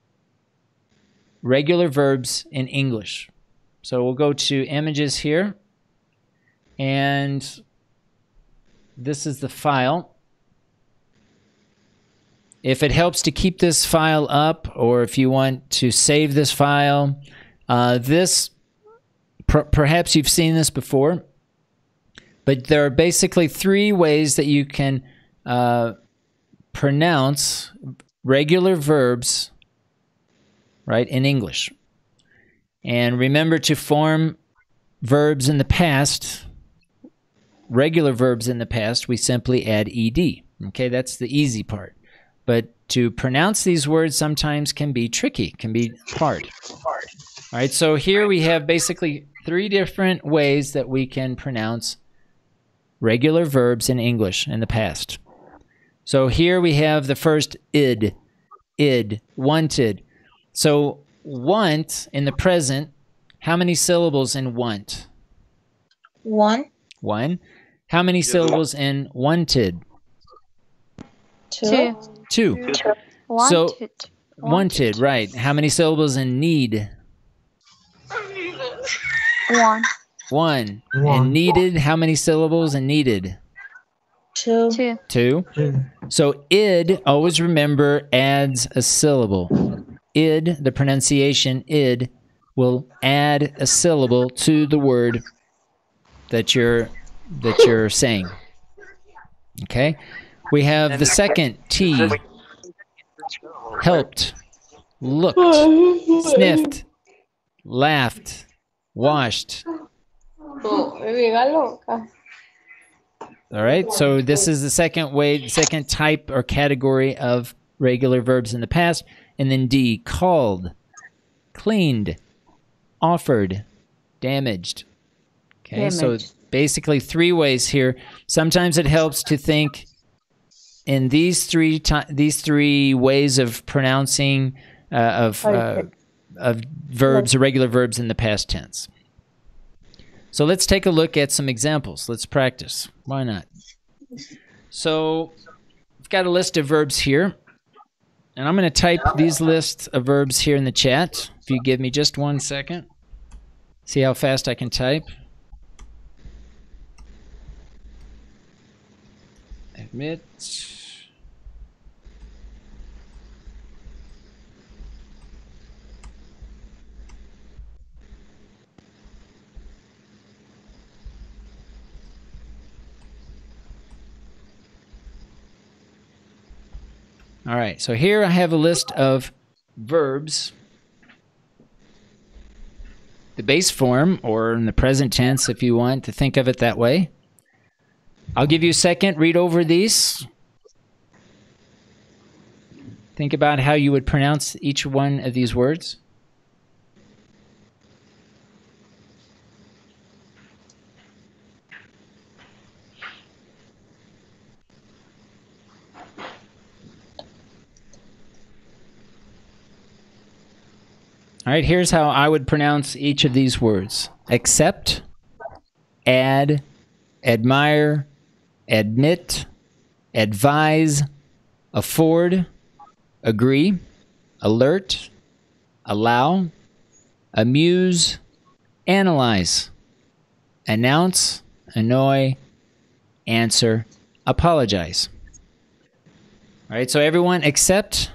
regular verbs in English. So we'll go to images here, and this is the file. If it helps to keep this file up, or if you want to save this file, uh, this per- perhaps you've seen this before. But there are basically three ways that you can uh, pronounce regular verbs, right, in English. And remember to form verbs in the past, regular verbs in the past, we simply add ed. Okay, that's the easy part. But to pronounce these words sometimes can be tricky, can be hard. All right, so here we have basically three different ways that we can pronounce regular verbs in English in the past. So here we have the first id, id, wanted. So want in the present, how many syllables in want? One, One. How many syllables in wanted? two, Two. Two. Wanted. Wanted, right. How many syllables in need? One. One. And needed, how many syllables and needed? two, Two. Two. Two. So id, always remember, adds a syllable. Id, the pronunciation id, will add a syllable to the word that you're that you're saying. Okay? We have the second T. Helped, looked, sniffed, laughed, washed. All right. So this is the second way, second type or category of regular verbs in the past. And then D, called, cleaned, offered, damaged. Okay. So basically three ways here. Sometimes it helps to think in these three ti these three ways of pronouncing uh, of uh, of verbs, regular verbs in the past tense. So let's take a look at some examples. Let's practice. Why not? So I've got a list of verbs here. And I'm going to type these lists of verbs here in the chat. If you give me just one second. See how fast I can type. Admit. All right, so here I have a list of verbs. The base form, or in the present tense if you want to think of it that way. I'll give you a second, read over these. Think about how you would pronounce each one of these words. All right, here's how I would pronounce each of these words accept, add, admire, admit, advise, afford, agree, alert, allow, amuse, analyze, announce, annoy, answer apologize. All right, so everyone accept,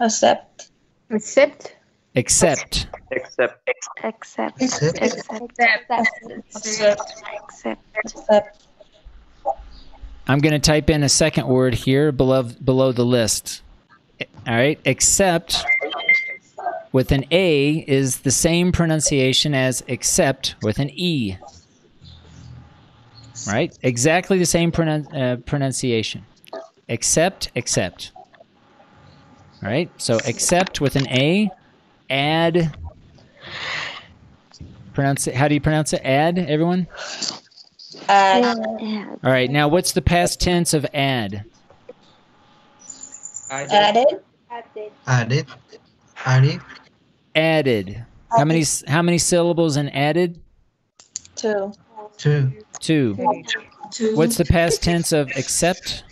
Accept. Accept. Accept. Except. Accept. Accept. Accept. Accept. Accept. Accept. I'm going to type in a second word here below below the list. All right, except with an A is the same pronunciation as accept with an E. Right? Exactly the same pronun- uh, pronunciation. Accept, accept. All right? So accept with an A, add pronounce it how do you pronounce it? Add, everyone? Add. Add. All right. Now what's the past tense of add? Added. Added. Added. Added. How many how many syllables in added? Two. Two. Two. Two. What's the past tense of accept?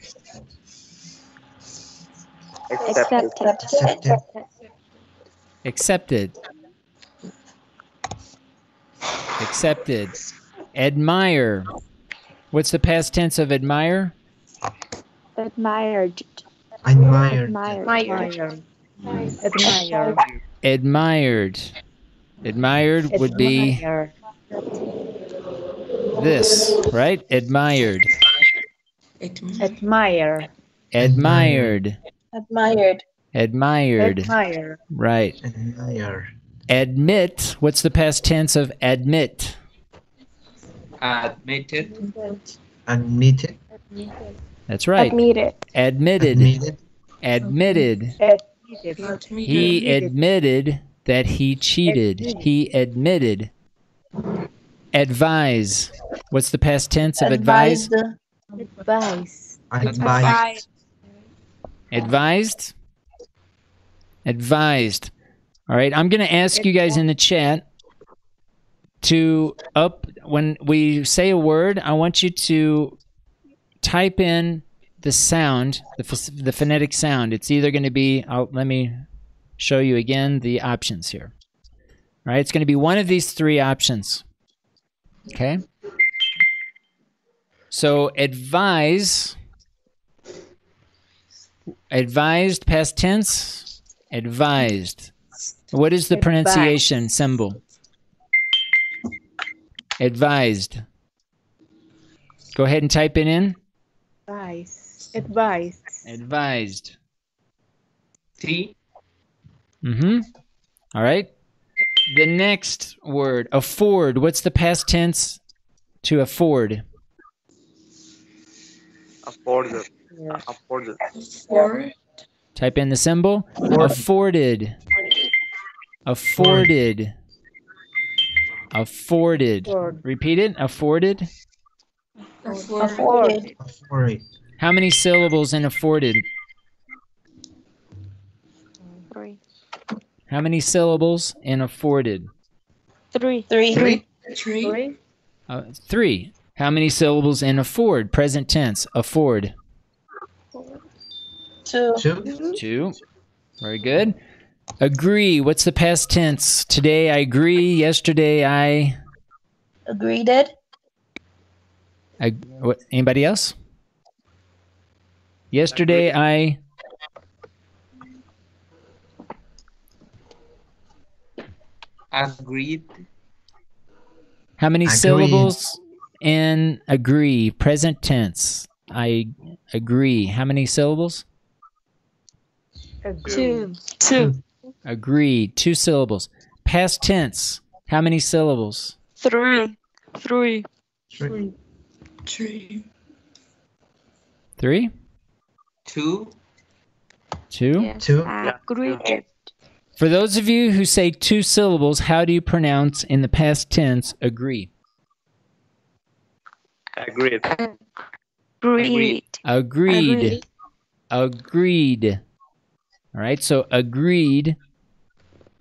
Accepted. Accepted. Accepted. Accepted. Accepted. Admire. What's the past tense of admire? Admired. Admired. Admired. Admire. Admired. Admired would be this, right? Admired. Admire. Admired. Admired. Admired. Admire. Right. Admire. Admit. What's the past tense of admit? Admitted. Admitted. That's right. Admitted. Admitted. Admitted. Admitted. Admitted. He admitted that he cheated. He admitted. Advise. What's the past tense of advise? Advised. Advice. Advised. Advised? Advised. All right, I'm going to ask you guys in the chat to up when we say a word, I want you to type in the sound, the, the phonetic sound. It's either going to be, I'll, let me show you again the options here. All right, it's going to be one of these three options. Okay? So advise Advised past tense. Advised. What is the Advised. pronunciation symbol? Advised. Go ahead and type it in. Advice. Advice. Advised. T. Mm-hmm. All right. The next word, afford. What's the past tense to afford? Afford. Yeah. Afforded. Four. Type in the symbol. Afforded. Afforded. Afforded. Afford. Repeat it. Afforded. Afforded. Afforded. How many syllables in afforded? Three. How many syllables in afforded? Three. Three. Three. Three. Uh, three. How many syllables in afford? Present tense. Afford. Two. Two. Two. Very good. Agree. What's the past tense? Today I agree. Yesterday I. Agreed. I what, anybody else? Yesterday I. Agreed. How many Agreed. syllables in agree? Present tense. I agree. How many syllables? Two. Two. Agree. Two syllables. Past tense. How many syllables? Three. Three. Three. Three. Three? Two. Two? Yes. Two. Agreed. For those of you who say two syllables, how do you pronounce in the past tense agree? Agreed. Agreed. Agreed. Agreed. All right, so agreed.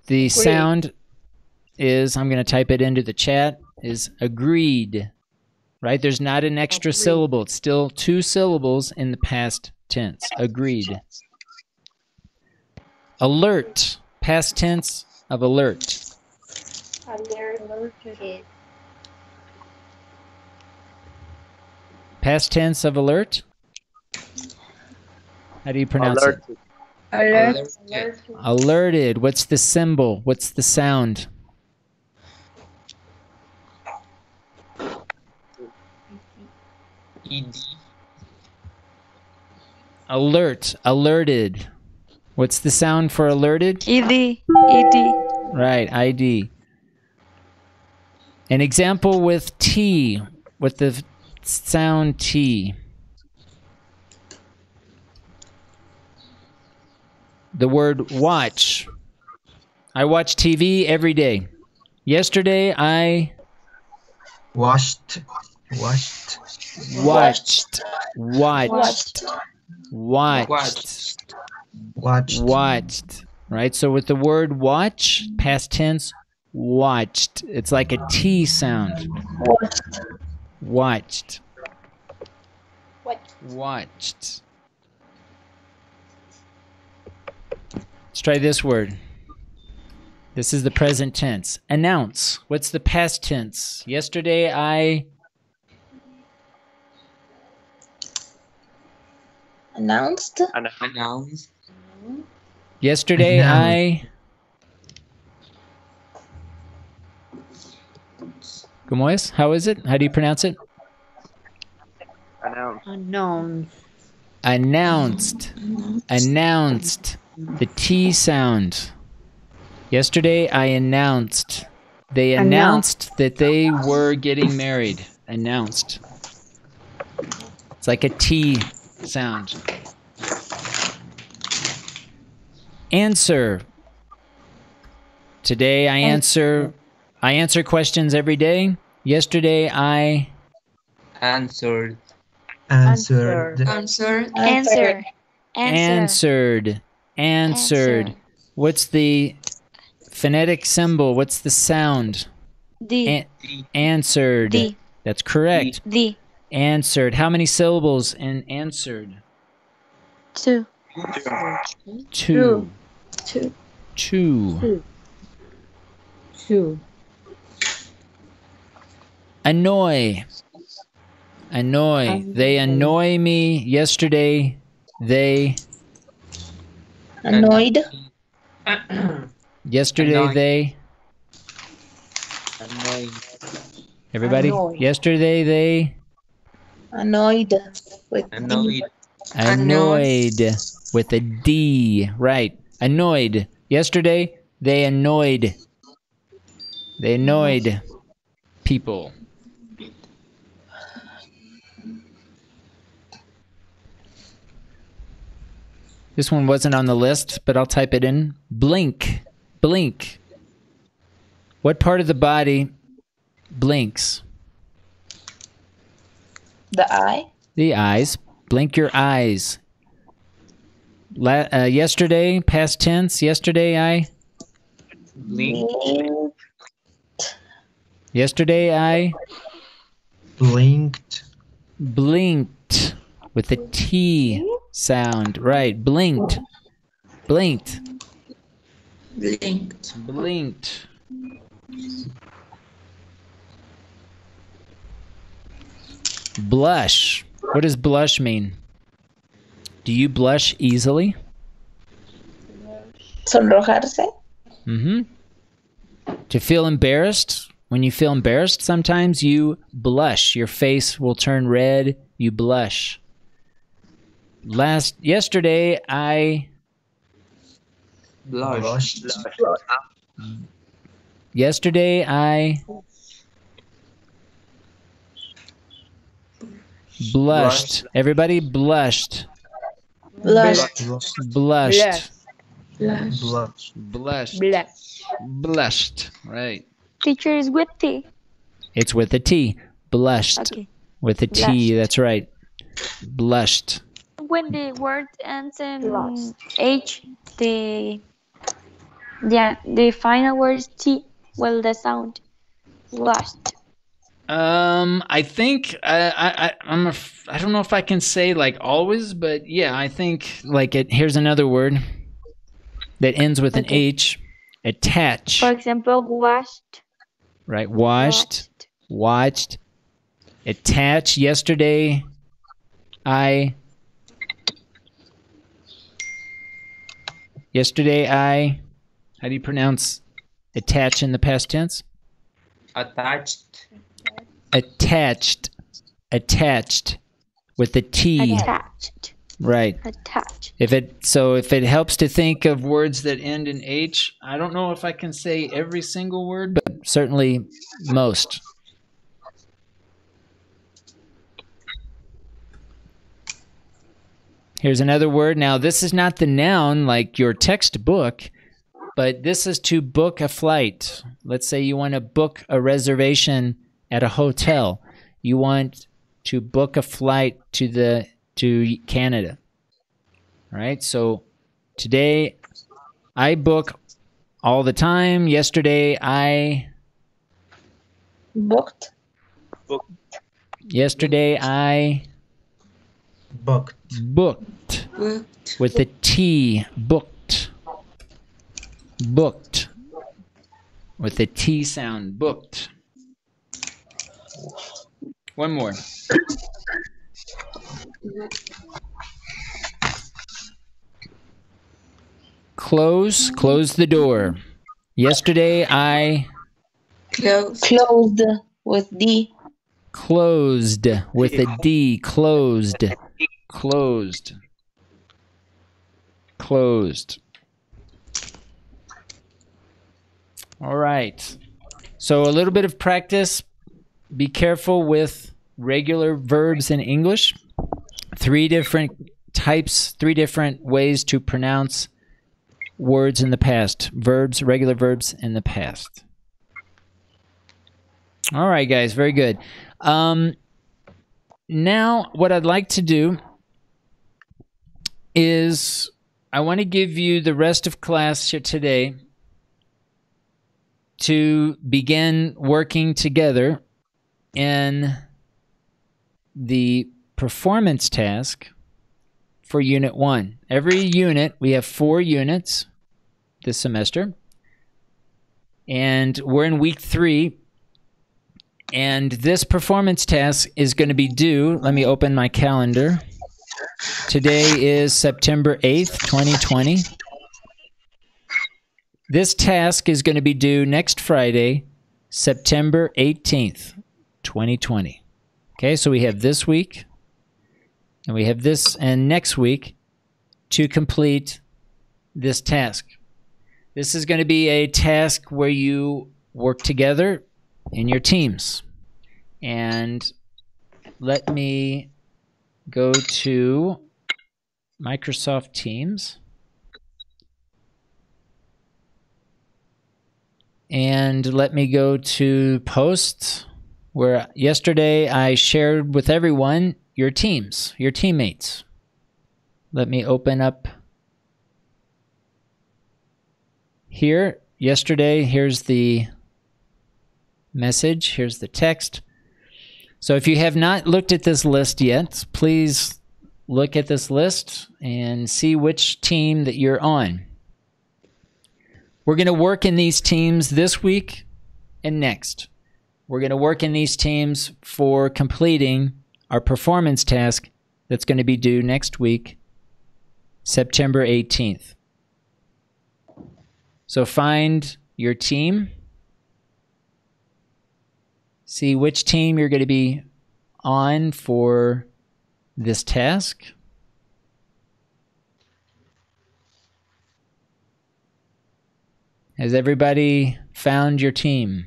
The sound is, I'm going to type it into the chat, is agreed. Right? There's not an extra syllable. It's still two syllables in the past tense. Agreed. Alert. Past tense of alert. Alerted. Past tense of alert. How do you pronounce Alert. it? Alert. Alert. Alerted. What's the symbol? What's the sound? ED. Alert. Alerted. What's the sound for alerted? ed ed Right, ID. An example with T, with the sound T. The word watch. I watch TV every day. Yesterday I Washed. Washed. watched. Watched. Watched. Watched. Watched. Watched. Watched. Right? So with the word watch, past tense, watched. It's like a T sound. Watched. Watched. What? Watched. Let's try this word. This is the present tense. Announce. What's the past tense? Yesterday I Announced. Announced. yesterday Announce. I ¿Cómo es? How is it? How do you pronounce it? Announced. Unknown. Announced. Announced. The T sound. Yesterday I announced. They announced Announced. that they were getting married. Announced. It's like a T sound. Answer. Today I answer I answer questions every day. Yesterday I Answered. Answered. answered Answered. answer answered. Answered. What's the phonetic symbol? What's the sound? d An- D. answered. d That's correct. d Answered. How many syllables in answered? two Two. Two. Two. Two. Annoy. Annoy. They annoy me. Yesterday, they. Annoyed. Yesterday, Annoy. they. Annoying. Everybody? Annoy. Yesterday, they. Annoyed. With Annoyed. Annoyed with a D. Right. Annoyed. Yesterday, they annoyed. They annoyed people. This one wasn't on the list, but I'll type it in. Blink. Blink. What part of the body blinks? the eye. The eyes. Blink your eyes. La- uh, yesterday, past tense. Yesterday, I. Blink. Blink. Yesterday, I Blinked. blinked with a T sound. Right. Blinked. Blinked. Blinked. Blinked. Blush. What does blush mean? Do you blush easily? Sonrojarse. Mm-hmm. To feel embarrassed, when you feel embarrassed, sometimes you blush. Your face will turn red. You blush. Last yesterday, I Blush. Blushed. yesterday I blushed. Everybody blushed. Blushed. Blushed. Blushed. Blushed. Black. Blushed. Right. teacher is with t It's with a T. Blushed. okay With a T. Blushed. That's right. Blushed. When the word ends in Lost. H, the yeah, the final word is T. Well, the sound lost. Um, I think I, I, I I'm a, f- I don't know if I can say like always, but yeah, I think like it. Here's another word that ends with an H. Attach. For example, washed. Right. Washed. Watched. Attach. Yesterday, I. Yesterday, I. How do you pronounce attach in the past tense? Attached. Attached. Attached. With the T. Attached. Right. Attached. If it so if it helps to think of words that end in H, I don't know if I can say every single word, but certainly most. Here's another word. Now, this is not the noun like your textbook, but this is to book a flight. Let's say you want to book a reservation at a hotel. You want to book a flight to the to Canada. All right? So today I book all the time. Yesterday I Booked. yesterday I Booked. booked Booked. with the T booked. Booked. With the T sound booked. One more. Close, close the door. Yesterday I Close. Closed with D. closed with a D, closed. Closed. Closed. All right. So a little bit of practice. Be careful with regular verbs in English. Three different types, three different ways to pronounce words in the past. Verbs, regular verbs in the past. All right, guys, very good. Um, now, what I'd like to do is I want to give you the rest of class here today to begin working together in the performance task for Unit 1. Every unit, we have four units this semester. And we're in week three. And this performance task is going to be due. Let me open my calendar. Today is September 8th, 2020. This task is going to be due next Friday, September 18th, 2020. Okay, so we have this week and we have this and next week to complete this task. This is going to be a task where you work together in your teams. And let me go to Microsoft Teams. And let me go to posts where yesterday I shared with everyone your teams, your teammates. Let me open up here. Yesterday, here's the message, here's the text. So if you have not looked at this list yet, please look at this list and see which team that you're on. We're going to work in these teams this week and next. We're going to work in these teams for completing our performance task that's going to be due next week, September 18th. So find your team. See which team you're going to be on for this task. Has everybody found your team?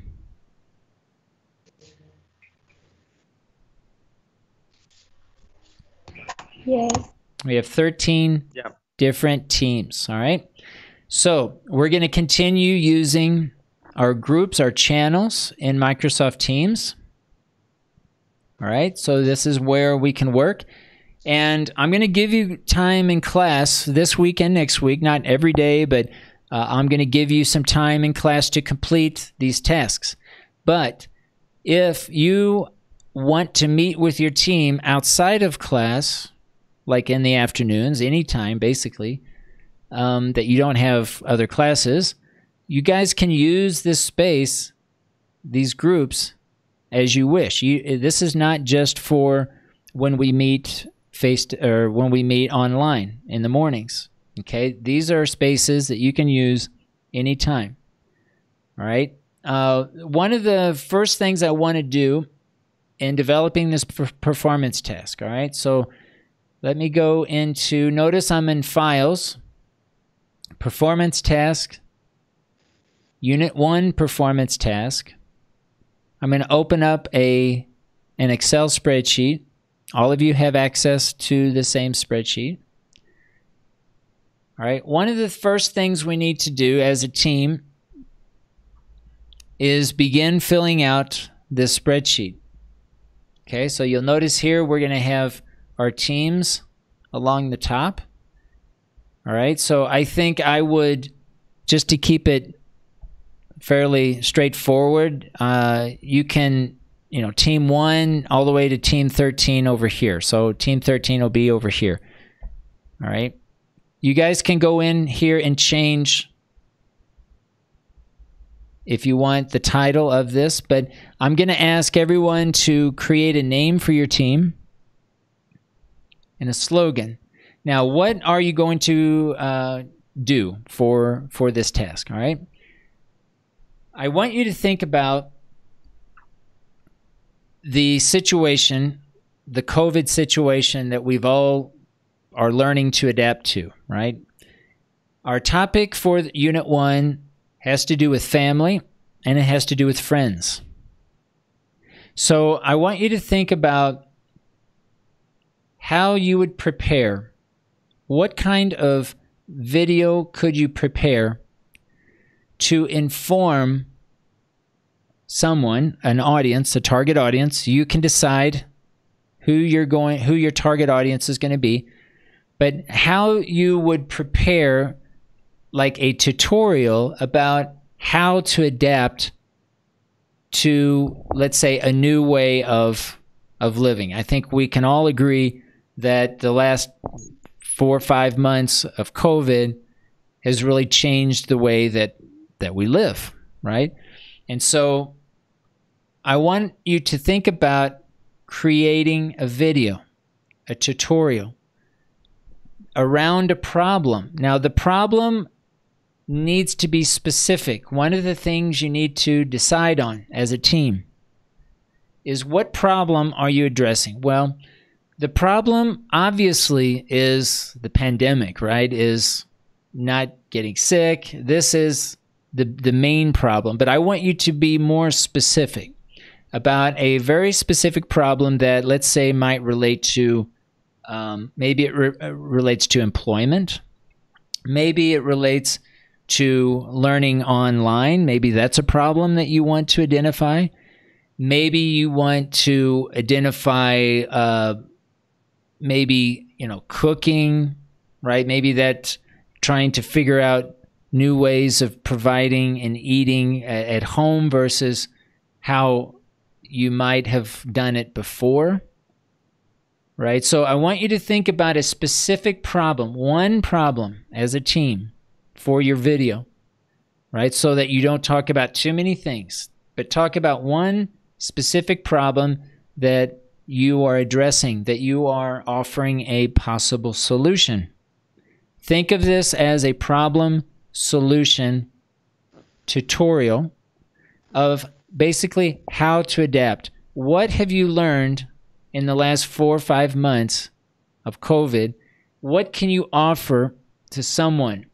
Yes. We have 13 Yeah. different teams. All right. So we're going to continue using our groups, our channels in Microsoft Teams. All right. So this is where we can work. And I'm going to give you time in class this week and next week, not every day, but uh, I'm going to give you some time in class to complete these tasks. But if you want to meet with your team outside of class, like in the afternoons, anytime basically, um, that you don't have other classes, you guys can use this space, these groups, as you wish. You, this is not just for when we meet faced or when we meet online in the mornings. Okay, these are spaces that you can use anytime. All right. Uh, one of the first things I want to do in developing this per- performance task. All right. So let me go into, notice I'm in files, performance task, unit one performance task. I'm going to open up a an Excel spreadsheet. All of you have access to the same spreadsheet. All right. One of the first things we need to do as a team is begin filling out this spreadsheet. Okay, so you'll notice here we're going to have our teams along the top. All right, so I think I would, just to keep it fairly straightforward, uh, you can, you know, team one all the way to team 13 over here. So team 13 will be over here. All right. You guys can go in here and change if you want the title of this, but I'm going to ask everyone to create a name for your team and a slogan. Now, what are you going to uh, do for for this task? All right. I want you to think about the situation, the COVID situation that we've all are learning to adapt to. Right. Our topic for Unit One has to do with family and it has to do with friends. So I want you to think about how you would prepare. What kind of video could you prepare to inform someone, an audience, a target audience? You can decide who you're going who your target audience is going to be, but how you would prepare like a tutorial about how to adapt to let's say a new way of of living. I think we can all agree that the last 4 or 5 months of COVID has really changed the way that that we live, right? And so I want you to think about creating a video, a tutorial around a problem. Now the problem needs to be specific. One of the things you need to decide on as a team is what problem are you addressing? Well, the problem obviously is the pandemic, right? Is not getting sick. This is the the main problem, but I want you to be more specific about a very specific problem that let's say might relate to um, maybe it re- relates to employment, maybe it relates to learning online. Maybe that's a problem that you want to identify. Maybe you want to identify, uh, maybe, you know, cooking, right? Maybe that's trying to figure out new ways of providing and eating at, home versus how you might have done it before. Right? So I want you to think about a specific problem, one problem as a team for your video, right? So that you don't talk about too many things, but talk about one specific problem that you are addressing, that you are offering a possible solution. Think of this as a problem solution tutorial of basically how to adapt. What have you learned in the last four or five months of COVID? What can you offer to someone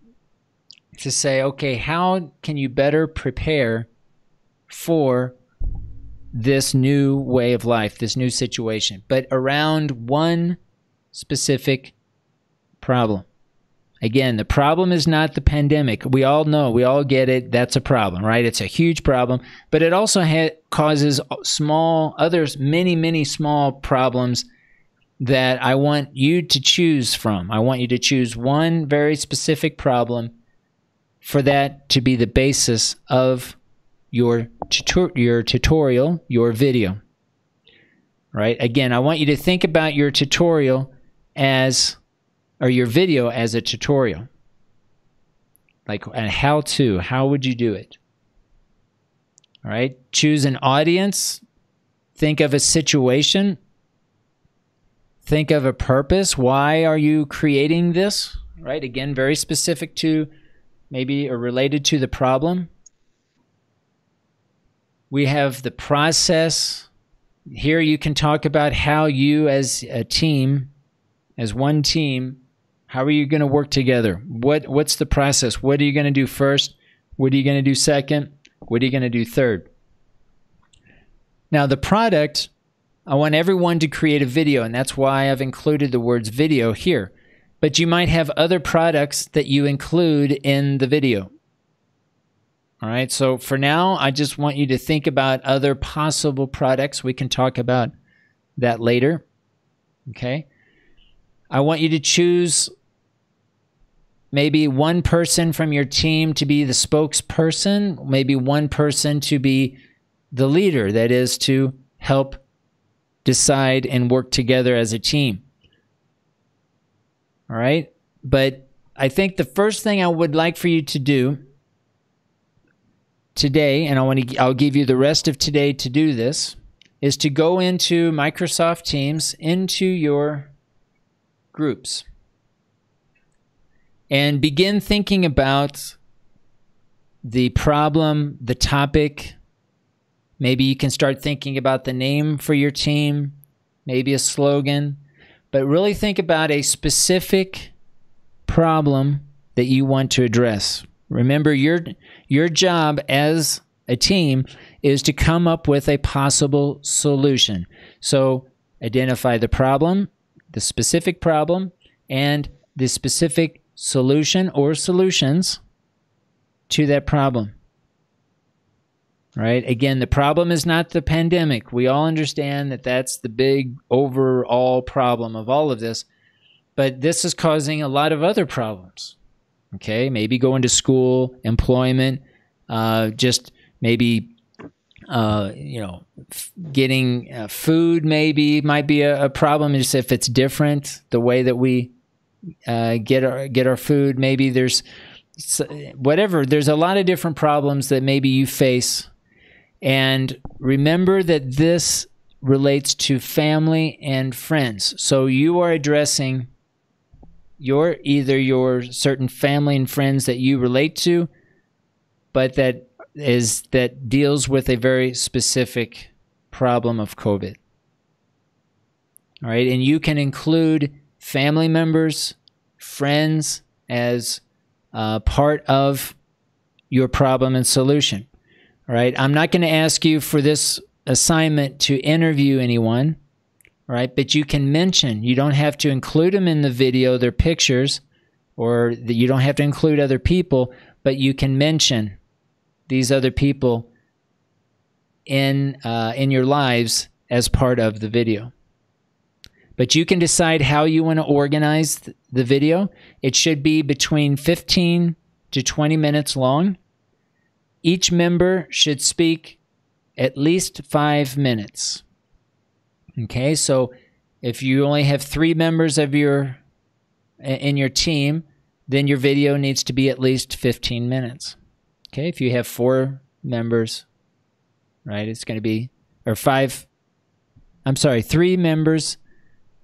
to say, okay, how can you better prepare for this new way of life, this new situation, but around one specific problem. Again, the problem is not the pandemic. We all know, we all get it. That's a problem, right? It's a huge problem, but it also ha- causes small, others, many, many small problems that I want you to choose from. I want you to choose one very specific problem for that to be the basis of your your tutorial, your video. Right? Again, I want you to think about your tutorial as or your video as a tutorial. Like a how to, how would you do it? All right? Choose an audience, think of a situation, think of a purpose. Why are you creating this? Right? Again, very specific to maybe or related to the problem. We have the process. Here you can talk about how you, as a team, as one team, how are you going to work together? What What's the process? What are you going to do first? What are you going to do second? What are you going to do third? Now, the product, I want everyone to create a video, and that's why I've included the words video here. But you might have other products that you include in the video. All right, so for now, I just want you to think about other possible products. We can talk about that later. Okay. I want you to choose maybe one person from your team to be the spokesperson, maybe one person to be the leader, that is, to help decide and work together as a team. All right? But I think the first thing I would like for you to do today, and I want to I'll give you the rest of today to do this, is to go into Microsoft Teams into your groups and begin thinking about the problem, the topic. Maybe you can start thinking about the name for your team, maybe a slogan, but really think about a specific problem that you want to address. Remember your your job as a team is to come up with a possible solution. So, identify the problem, the specific problem, and the specific solution or solutions to that problem. Right? Again, the problem is not the pandemic. We all understand that that's the big overall problem of all of this. But this is causing a lot of other problems. Okay? Maybe going to school, employment, uh, just maybe uh, you know, getting uh, food maybe might be a, a, problem. Just if it's different, the way that we uh, get our get our food. Maybe there's whatever. There's a lot of different problems that maybe you face, and remember that this relates to family and friends. So you are addressing your either your certain family and friends that you relate to, but that is that deals with a very specific problem of COVID. All right, and you can include family members, friends as uh, part of your problem and solution. All right, I'm not going to ask you for this assignment to interview anyone, right? But you can mention. You don't have to include them in the video, their pictures, or the, you don't have to include other people, but you can mention these other people in uh, in your lives as part of the video. But you can decide how you want to organize the video. It should be between 15 to 20 minutes long. Each member should speak at least five minutes. Okay, so if you only have three members of your in your team, then your video needs to be at least 15 minutes. Okay, if you have four members, right, it's going to be, or five, I'm sorry, three members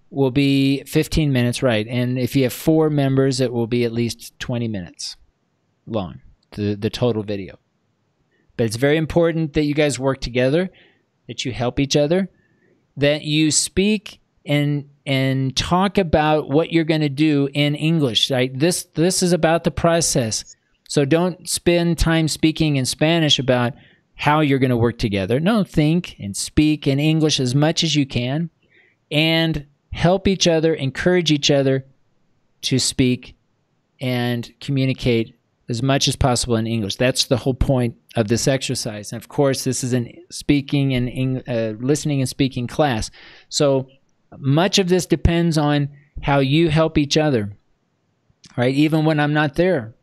will be 15 minutes, right. And if you have four members, it will be at least 20 minutes long, the, the total video. But it's very important that you guys work together, that you help each other, that you speak and and talk about what you're going to do in English. Right? This this is about the process. So don't spend time speaking in Spanish about how you're going to work together. No, think and speak in English as much as you can and help each other, encourage each other to speak and communicate as much as possible in English. That's the whole point of this exercise. And of course, this is a speaking and uh, listening and speaking class. So much of this depends on how you help each other, right? Even when I'm not there,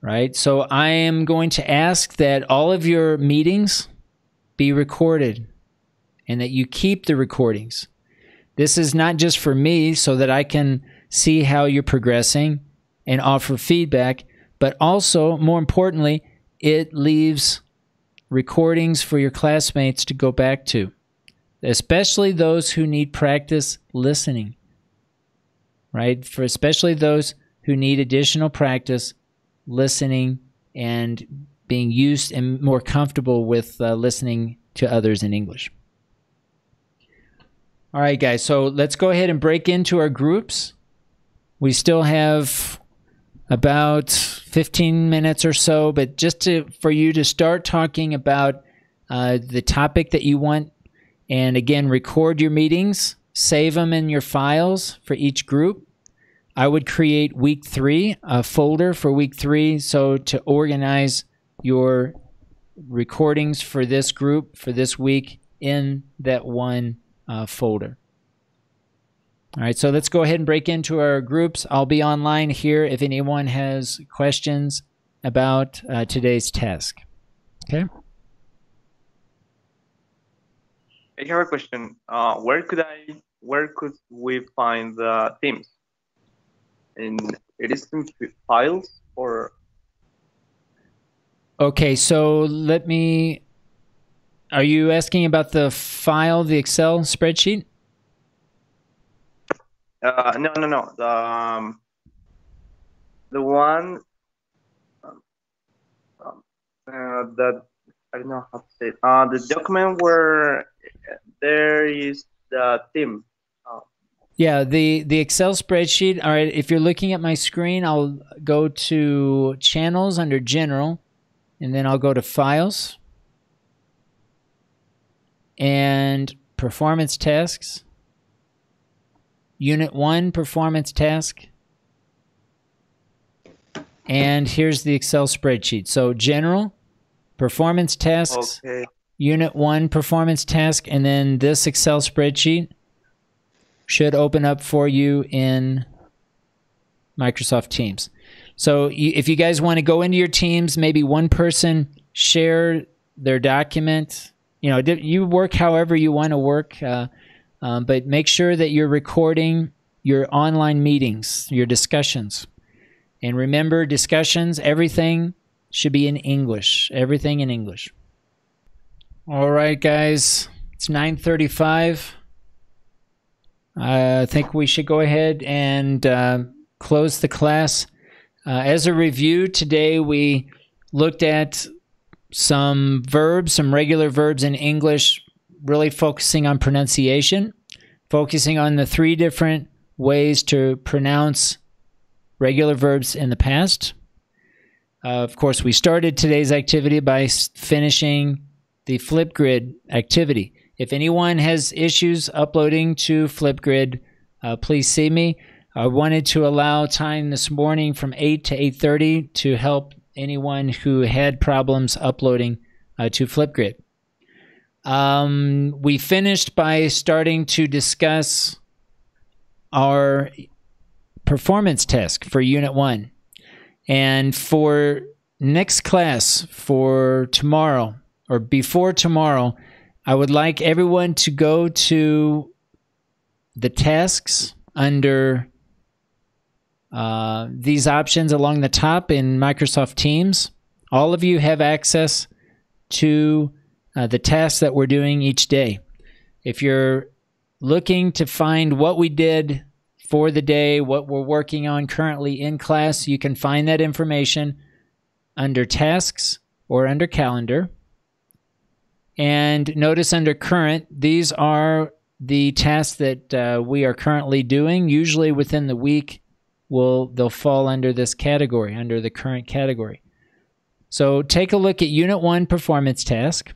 right? So I am going to ask that all of your meetings be recorded and that you keep the recordings. This is not just for me so that I can see how you're progressing and offer feedback, but also, more importantly, it leaves recordings for your classmates to go back to. especially those who need practice listening. Right? For especially those who need additional practice listening and being used and more comfortable with uh, listening to others in English. All right, guys. So let's go ahead and break into our groups. We still have about 15 minutes or so, but just to for you to start talking about uh, the topic that you want, and again, record your meetings, save them in your files for each group. I would create week three, a folder for week three, so to organize your recordings for this group for this week in that one uh, folder. All right, so let's go ahead and break into our groups. I'll be online here if anyone has questions about uh, today's task. Okay. I have a question. Uh, where could I, where could we find the themes? In it is in files or Okay, so let me. Are you asking about the file, the Excel spreadsheet? uh, no, no, no. The um, the one um, uh, that I don't know how to say. It. Uh, the document where there is the theme. Yeah, the the Excel spreadsheet. All right, if you're looking at my screen, I'll go to Channels under General, and then I'll go to Files and Performance Tasks. Unit 1 Performance Task. And here's the Excel spreadsheet. So General, Performance Tasks, Okay. Unit 1 Performance Task, and then this Excel spreadsheet should open up for you in Microsoft Teams. So if you guys want to go into your teams, maybe one person share their document. You know, you work however you want to work, uh, um, but make sure that you're recording your online meetings, your discussions. And remember, discussions, everything should be in English. Everything in English. All right, guys. It's 935. I think we should go ahead and uh, close the class. Uh, as a review, today we looked at some verbs, some regular verbs in English, really focusing on pronunciation, focusing on the three different ways to pronounce regular verbs in the past. Uh, of course, we started today's activity by finishing the Flipgrid activity. If anyone has issues uploading to Flipgrid, uh, please see me. I wanted to allow time this morning from 8 to 8:30 to help anyone who had problems uploading uh, to Flipgrid. Um, we finished by starting to discuss our performance test for Unit 1. And for next class, for tomorrow or before tomorrow, I would like everyone to go to the tasks under uh, these options along the top in Microsoft Teams. All of you have access to uh, the tasks that we're doing each day. If you're looking to find what we did for the day, what we're working on currently in class, you can find that information under tasks or under calendar. And notice under current, these are the tasks that uh, we are currently doing. Usually within the week, will they'll fall under this category, under the current category. So take a look at Unit 1 performance task.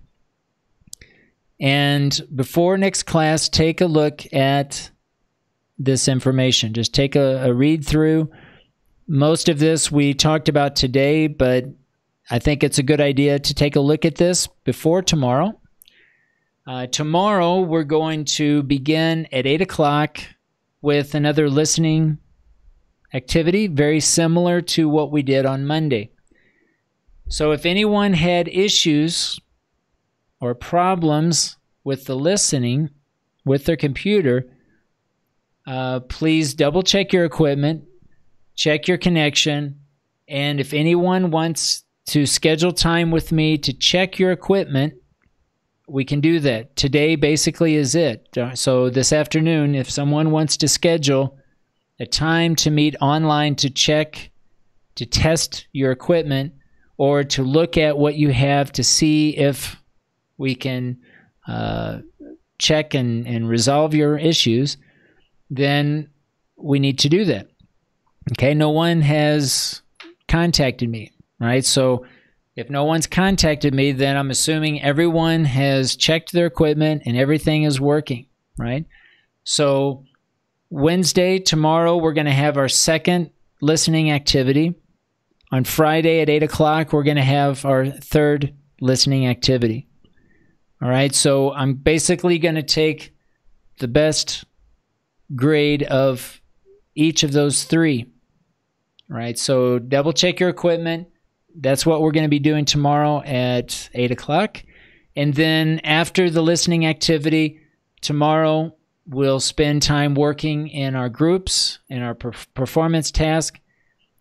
And before next class, take a look at this information. Just take a, a read through. Most of this we talked about today, but I think it's a good idea to take a look at this before tomorrow. Uh, tomorrow, we're going to begin at 8 o'clock with another listening activity, very similar to what we did on Monday. So, if anyone had issues or problems with the listening with their computer, uh, please double check your equipment, check your connection, and if anyone wants to schedule time with me to check your equipment we can do that. Today basically is it. So this afternoon, if someone wants to schedule a time to meet online to check, to test your equipment, or to look at what you have to see if we can uh, check and, and resolve your issues, then we need to do that. Okay, no one has contacted me, right? So if no one's contacted me, then I'm assuming everyone has checked their equipment and everything is working, right? So Wednesday, tomorrow, we're going to have our second listening activity. On Friday at 8 o'clock, we're going to have our third listening activity. All right, so I'm basically going to take the best grade of each of those three. All right, so double check your equipment. That's what we're going to be doing tomorrow at 8 o'clock. And then after the listening activity, tomorrow we'll spend time working in our groups, in our per- performance task,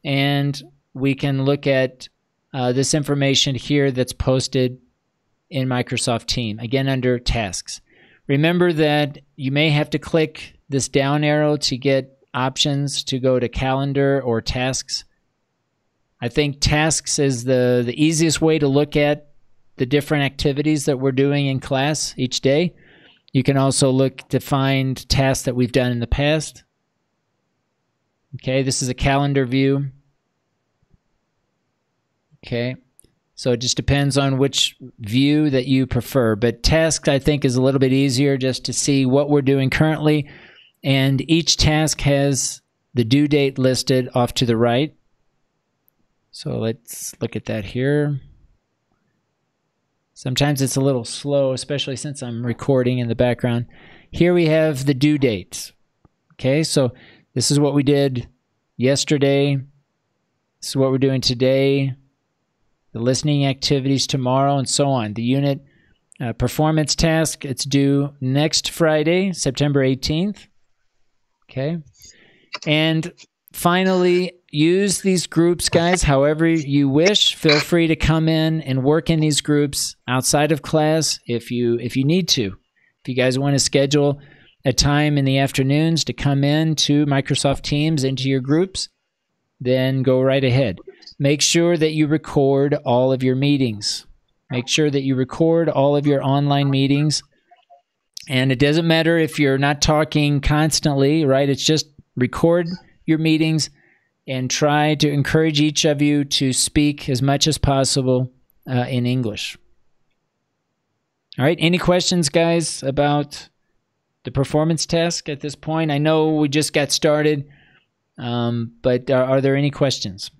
and we can look at uh, this information here that's posted in Microsoft Team, again under tasks. Remember that you may have to click this down arrow to get options to go to calendar or tasks. I think tasks is the, the easiest way to look at the different activities that we're doing in class each day. You can also look to find tasks that we've done in the past. Okay, this is a calendar view. Okay, so it just depends on which view that you prefer. But task, I think, is a little bit easier just to see what we're doing currently. And each task has the due date listed off to the right. So let's look at that here. Sometimes it's a little slow, especially since I'm recording in the background. Here we have the due date. Okay, so this is what we did yesterday. This is what we're doing today. The listening activities tomorrow, and so on. The unit uh, performance task, it's due next Friday, September 18th. Okay. And finally, use these groups, guys, however you wish. Feel free to come in and work in these groups outside of class if you if you need to. If you guys want to schedule a time in the afternoons to come in to Microsoft Teams into your groups, then go right ahead. Make sure that you record all of your meetings. Make sure that you record all of your online meetings. And it doesn't matter if you're not talking constantly, right? It's just record your meetings and try to encourage each of you to speak as much as possible uh, in English. All right. Any questions, guys, about the performance task at this point? I know we just got started, um, but are, are there any questions?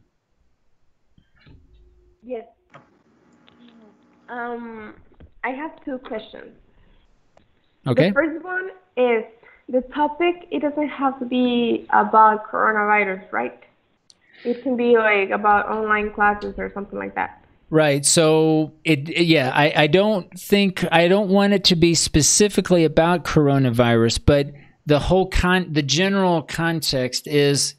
Yes. Um, I have two questions. Okay. The first one is the topic. It doesn't have to be about coronavirus, right? It can be like about online classes or something like that. Right. So it, yeah, I, I don't think I don't want it to be specifically about coronavirus, but the whole con the general context is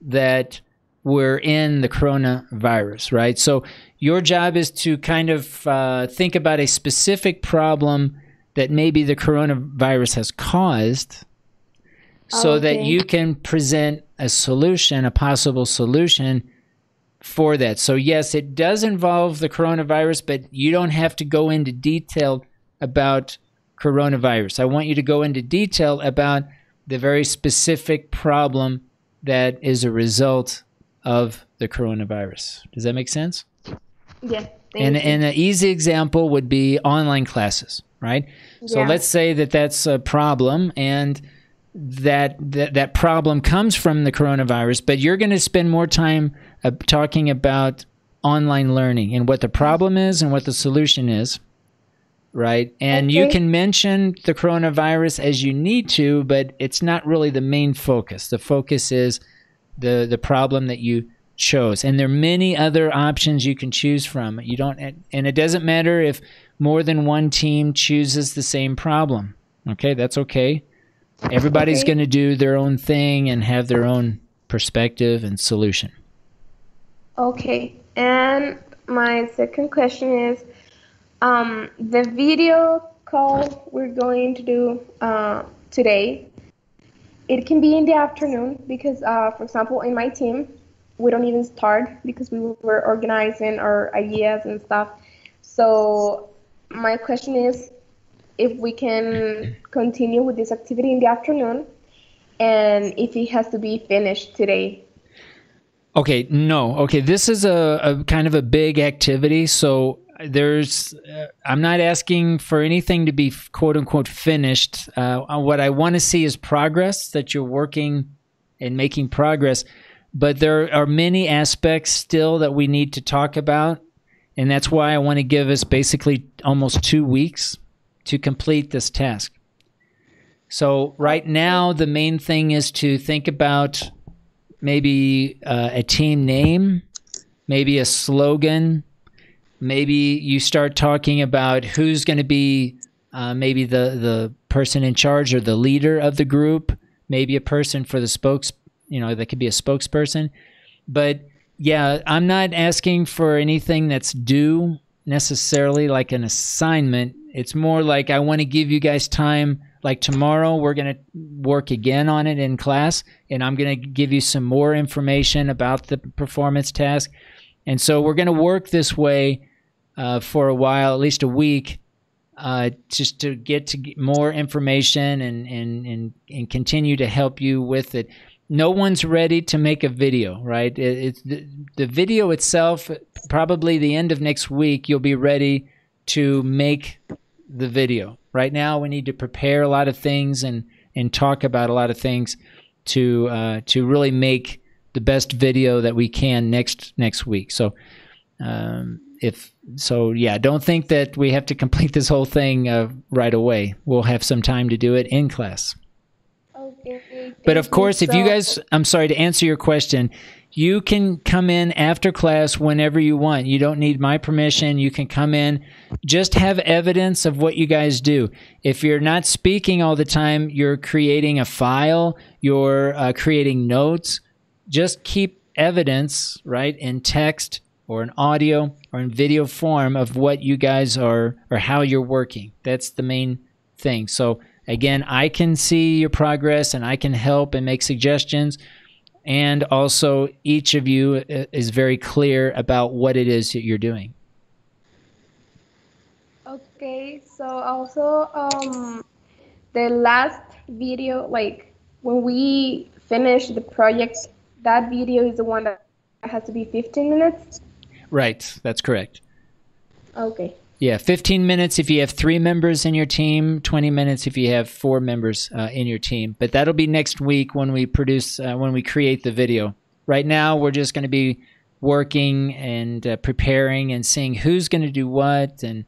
that we're in the coronavirus, right? So your job is to kind of uh, think about a specific problem that maybe the coronavirus has caused so that you can present a solution, a possible solution for that. So, yes, it does involve the coronavirus, but you don't have to go into detail about coronavirus. I want you to go into detail about the very specific problem that is a result of the coronavirus. Does that make sense? Yes. Thank And, you. and an easy example would be online classes, right? So let's say that that's a problem and that, that that problem comes from the coronavirus, but you're going to spend more time uh, talking about online learning and what the problem is and what the solution is, right? And you can mention the coronavirus as you need to, but it's not really the main focus. The focus is the the problem that you chose. And there are many other options you can choose from. You don't and it doesn't matter if more than one team chooses the same problem. Okay that's okay everybody's Okay. going to do their own thing and have their own perspective and solution Okay. And my second question is Um, the video call we're going to do uh, today, it can be in the afternoon because, uh, for example, in my team, we don't even start because we were organizing our ideas and stuff. So my question is if we can continue with this activity in the afternoon and if it has to be finished today. Okay, no. Okay, this is a, a kind of a big activity, so there's uh, I'm not asking for anything to be quote unquote finished. Uh, what I want to see is progress that you're working and making progress, but there are many aspects still that we need to talk about, and that's why I want to give us basically almost two weeks to complete this task. So right now, the main thing is to think about maybe uh, a team name, maybe a slogan, maybe you start talking about who's going to be uh, maybe the the person in charge or the leader of the group, maybe a person for the spokes, you know, that could be a spokesperson. But yeah, I'm not asking for anything that's due necessarily like an assignment. It's more like I want to give you guys time like tomorrow we're going to work again on it in class and i'm going to give you some more information about the performance task. And so we're going to work this way uh, for a while at least a week uh, just to get to get more information and, and, and, and continue to help you with it. No one's ready to make a video right? It, it's the, the video itself probably the end of next week you'll be ready to make the video. Right now we need to prepare a lot of things and and talk about a lot of things to uh, to really make the best video that we can next next week. So um, if so yeah don't think that we have to complete this whole thing uh, right away. We'll have some time to do it in class. Okay. but of course if you guys i'm sorry to answer your question you can come in after class whenever you want. You don't need my permission. You can come in. Just have evidence of what you guys do. If you're not speaking all the time you're creating a file you're uh, creating notes. Just keep evidence right in text or in audio or in video form of what you guys are or how you're working. That's the main thing. So again i can see your progress and i can help and make suggestions and also each of you uh, is very clear about what it is that you're doing Okay, so also um the last video like when we finish the project that video is the one that has to be 15 minutes. right that's correct Okay. Yeah 15 minutes if you have three members in your team 20 minutes if you have four members uh, in your team but that'll be next week when we produce uh, when we create the video right now we're just going to be working and uh, preparing and seeing who's going to do what and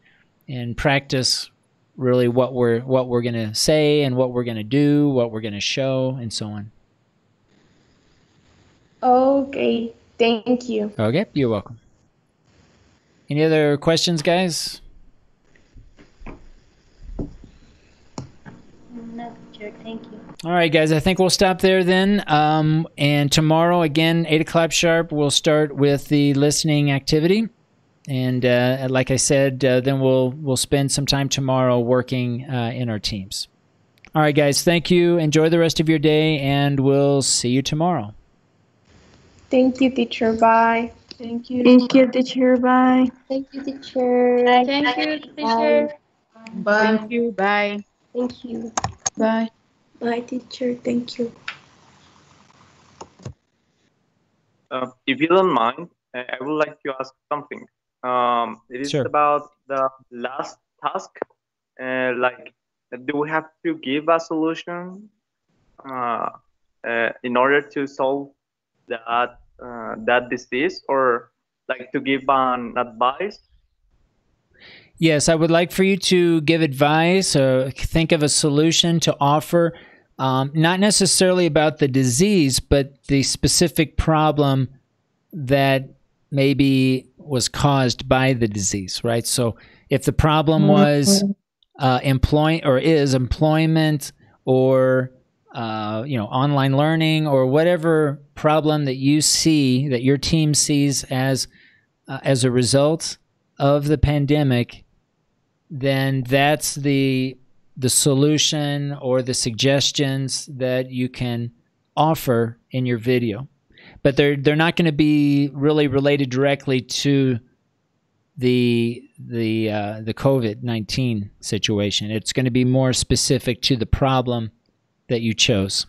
and practice really what we're what we're going to say and what we're going to do what we're going to show and so on Okay. Thank you. okay you're welcome any other questions guys No, teacher, thank you. All right, guys, I think we'll stop there then. Um, and tomorrow, again, 8 o'clock sharp, we'll start with the listening activity. And uh, like I said, uh, then we'll we'll spend some time tomorrow working uh, in our teams. All right, guys, thank you. Enjoy the rest of your day, and we'll see you tomorrow. Thank you, teacher. Bye. Thank you. Thank you, teacher. Bye. Thank you, teacher. Thank you, teacher. Bye. Thank you. Bye. Thank you. Bye. Bye, teacher. Thank you. Uh, if you don't mind, I I would like to ask something. Um, it is Sure. about the last task. Uh, like, do we have to give a solution uh, uh, in order to solve that uh, that disease, or like to give an advice? Yes, I would like for you to give advice or think of a solution to offer, um, not necessarily about the disease, but the specific problem that maybe was caused by the disease, right? So if the problem was uh, employ or is employment or uh, you know online learning or whatever problem that you see that your team sees as uh, as a result of the pandemic then that's the the solution or the suggestions that you can offer in your video. But they're they're not going to be really related directly to the the uh, the COVID nineteen situation. It's going to be more specific to the problem that you chose.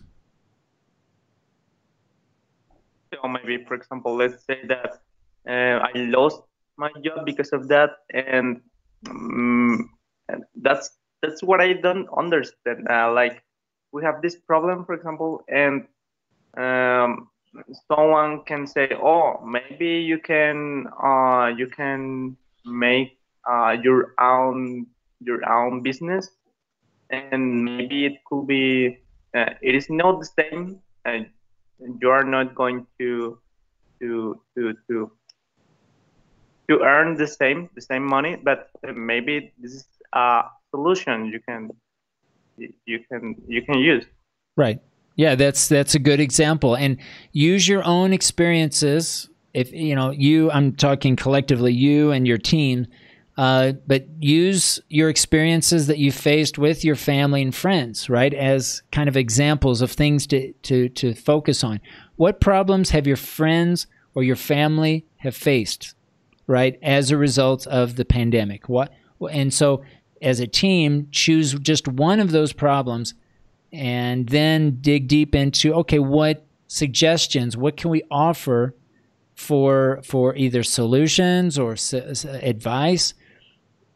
So maybe, for example, let's say that uh, I lost my job because of that, and, um, and that's that's what I don't understand. Uh, like we have this problem, for example, and um, someone can say, "Oh, maybe you can uh, you can make uh, your own your own business, and maybe it could be it is not the same. Uh, you are not going to to to to to earn the same the same money, but maybe this is a solution you can you can you can use. Right. Yeah, that's that's a good example. And use your own experiences. If you know you, I'm talking collectively, you and your team. Uh, but use your experiences that you faced with your family and friends, right, as kind of examples of things to, to, to focus on. What problems have your friends or your family have faced, right, as a result of the pandemic? What and so as a team, choose just one of those problems and then dig deep into okay, what suggestions, what can we offer for for either solutions or s- advice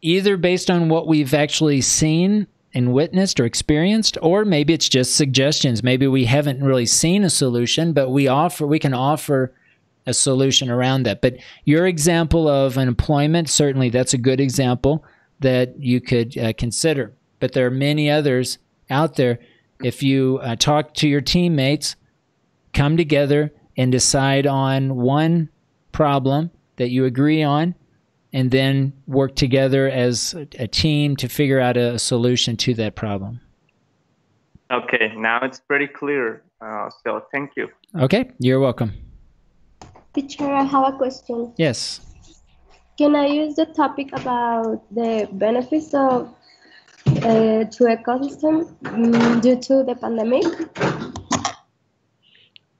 either based on what we've actually seen and witnessed or experienced or maybe it's just suggestions. Maybe we haven't really seen a solution but we offer we can offer a solution around that. But your example of an employment certainly that's a good example that you could uh, consider. But there are many others out there. If you uh, talk to your teammates come together and decide on one problem that you agree on and then work together as a team to figure out a solution to that problem. Okay, now it's pretty clear. Uh, so thank you. Okay, you're welcome. Teacher, I have a question. Yes. Can I use the topic about the benefits of uh, to ecosystem um, due to the pandemic?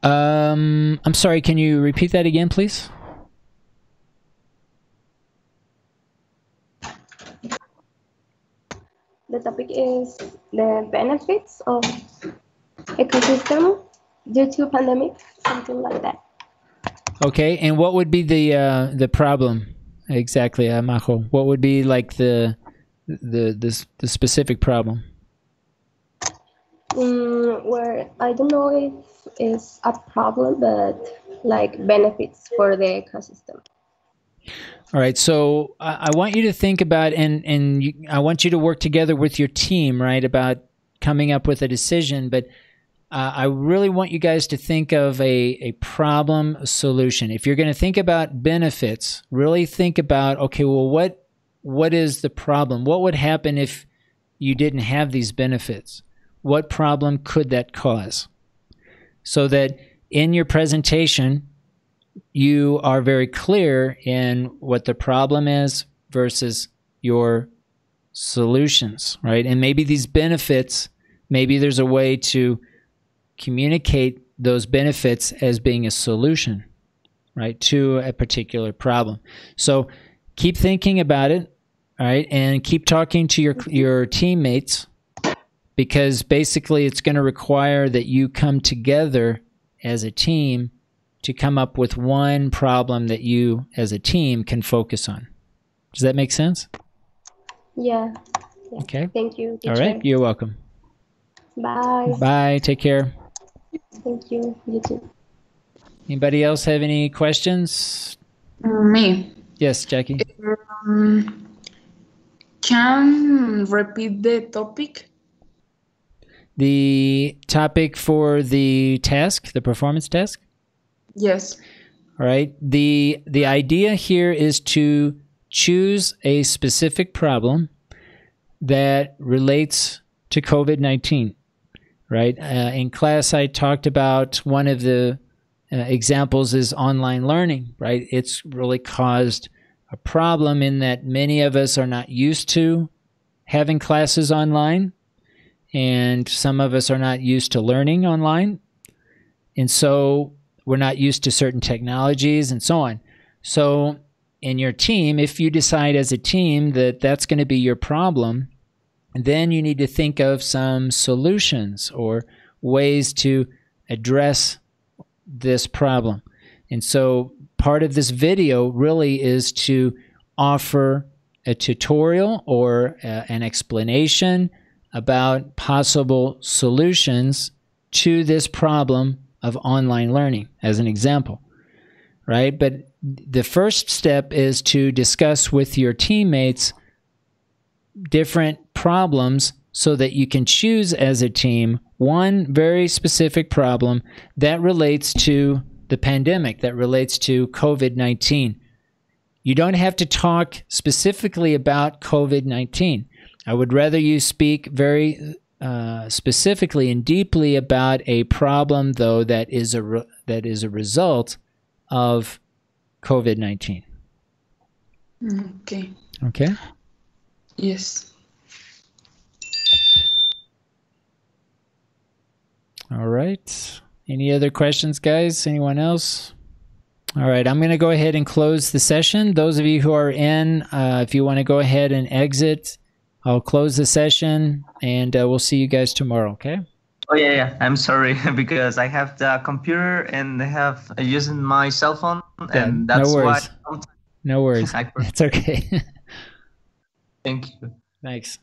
Um, I'm sorry. Can you repeat that again, please? The topic is the benefits of ecosystem due to pandemic, something like that. Okay, and what would be the uh, the problem exactly, uh, Majo? What would be like the the the, the specific problem? Mm, where I don't know if it's a problem, but like benefits for the ecosystem. All right, so I, want you to think about and and you, I want you to work together with your team, right, about coming up with a decision. But uh, I really want you guys to think of a a problem solution. If you're going to think about benefits, really think about okay, well, what what is the problem? What would happen if you didn't have these benefits? What problem could that cause? So that in your presentation, you are very clear in what the problem is versus your solutions, right? And maybe these benefits, maybe there's a way to communicate those benefits as being a solution, right, to a particular problem. So keep thinking about it, all right, and keep talking to your your teammates because basically it's going to require that you come together as a team to come up with one problem that you as a team can focus on. Does that make sense? Yeah. yeah. Okay. Thank you. All right. You're welcome. Bye. Bye. Take care. Thank you. You too. Anybody else have any questions? Me. Yes, Jackie. Um, can repeat the topic? The topic for the task, the performance task? Yes. All right. The the idea here is to choose a specific problem that relates to COVID-19. Right? Uh, in class I talked about one of the uh, examples is online learning, right? It's really caused a problem in that many of us are not used to having classes online, and some of us are not used to learning online. And so we're not used to certain technologies and so on. So, in your team, if you decide as a team that that's going to be your problem, then you need to think of some solutions or ways to address this problem. And so, part of this video really is to offer a tutorial or uh, an explanation about possible solutions to this problem of online learning, as an example, right? But the first step is to discuss with your teammates different problems so that you can choose as a team one very specific problem that relates to the pandemic, that relates to COVID 19. You don't have to talk specifically about COVID 19. I would rather you speak very uh, specifically and deeply about a problem, though, that is a, re- that is a result of COVID 19. Mm, Okay. Okay? Yes. All right. Any other questions, guys? Anyone else? All right. I'm going to go ahead and close the session. Those of you who are in, uh, if you want to go ahead and exit, I'll close the session and uh, we'll see you guys tomorrow. Okay? Oh yeah, yeah. I'm sorry because I have the computer and I have uh, using my cell phone, Yeah, and no that's why. worries. sometimes No worries. It's okay. Thank you. Thanks.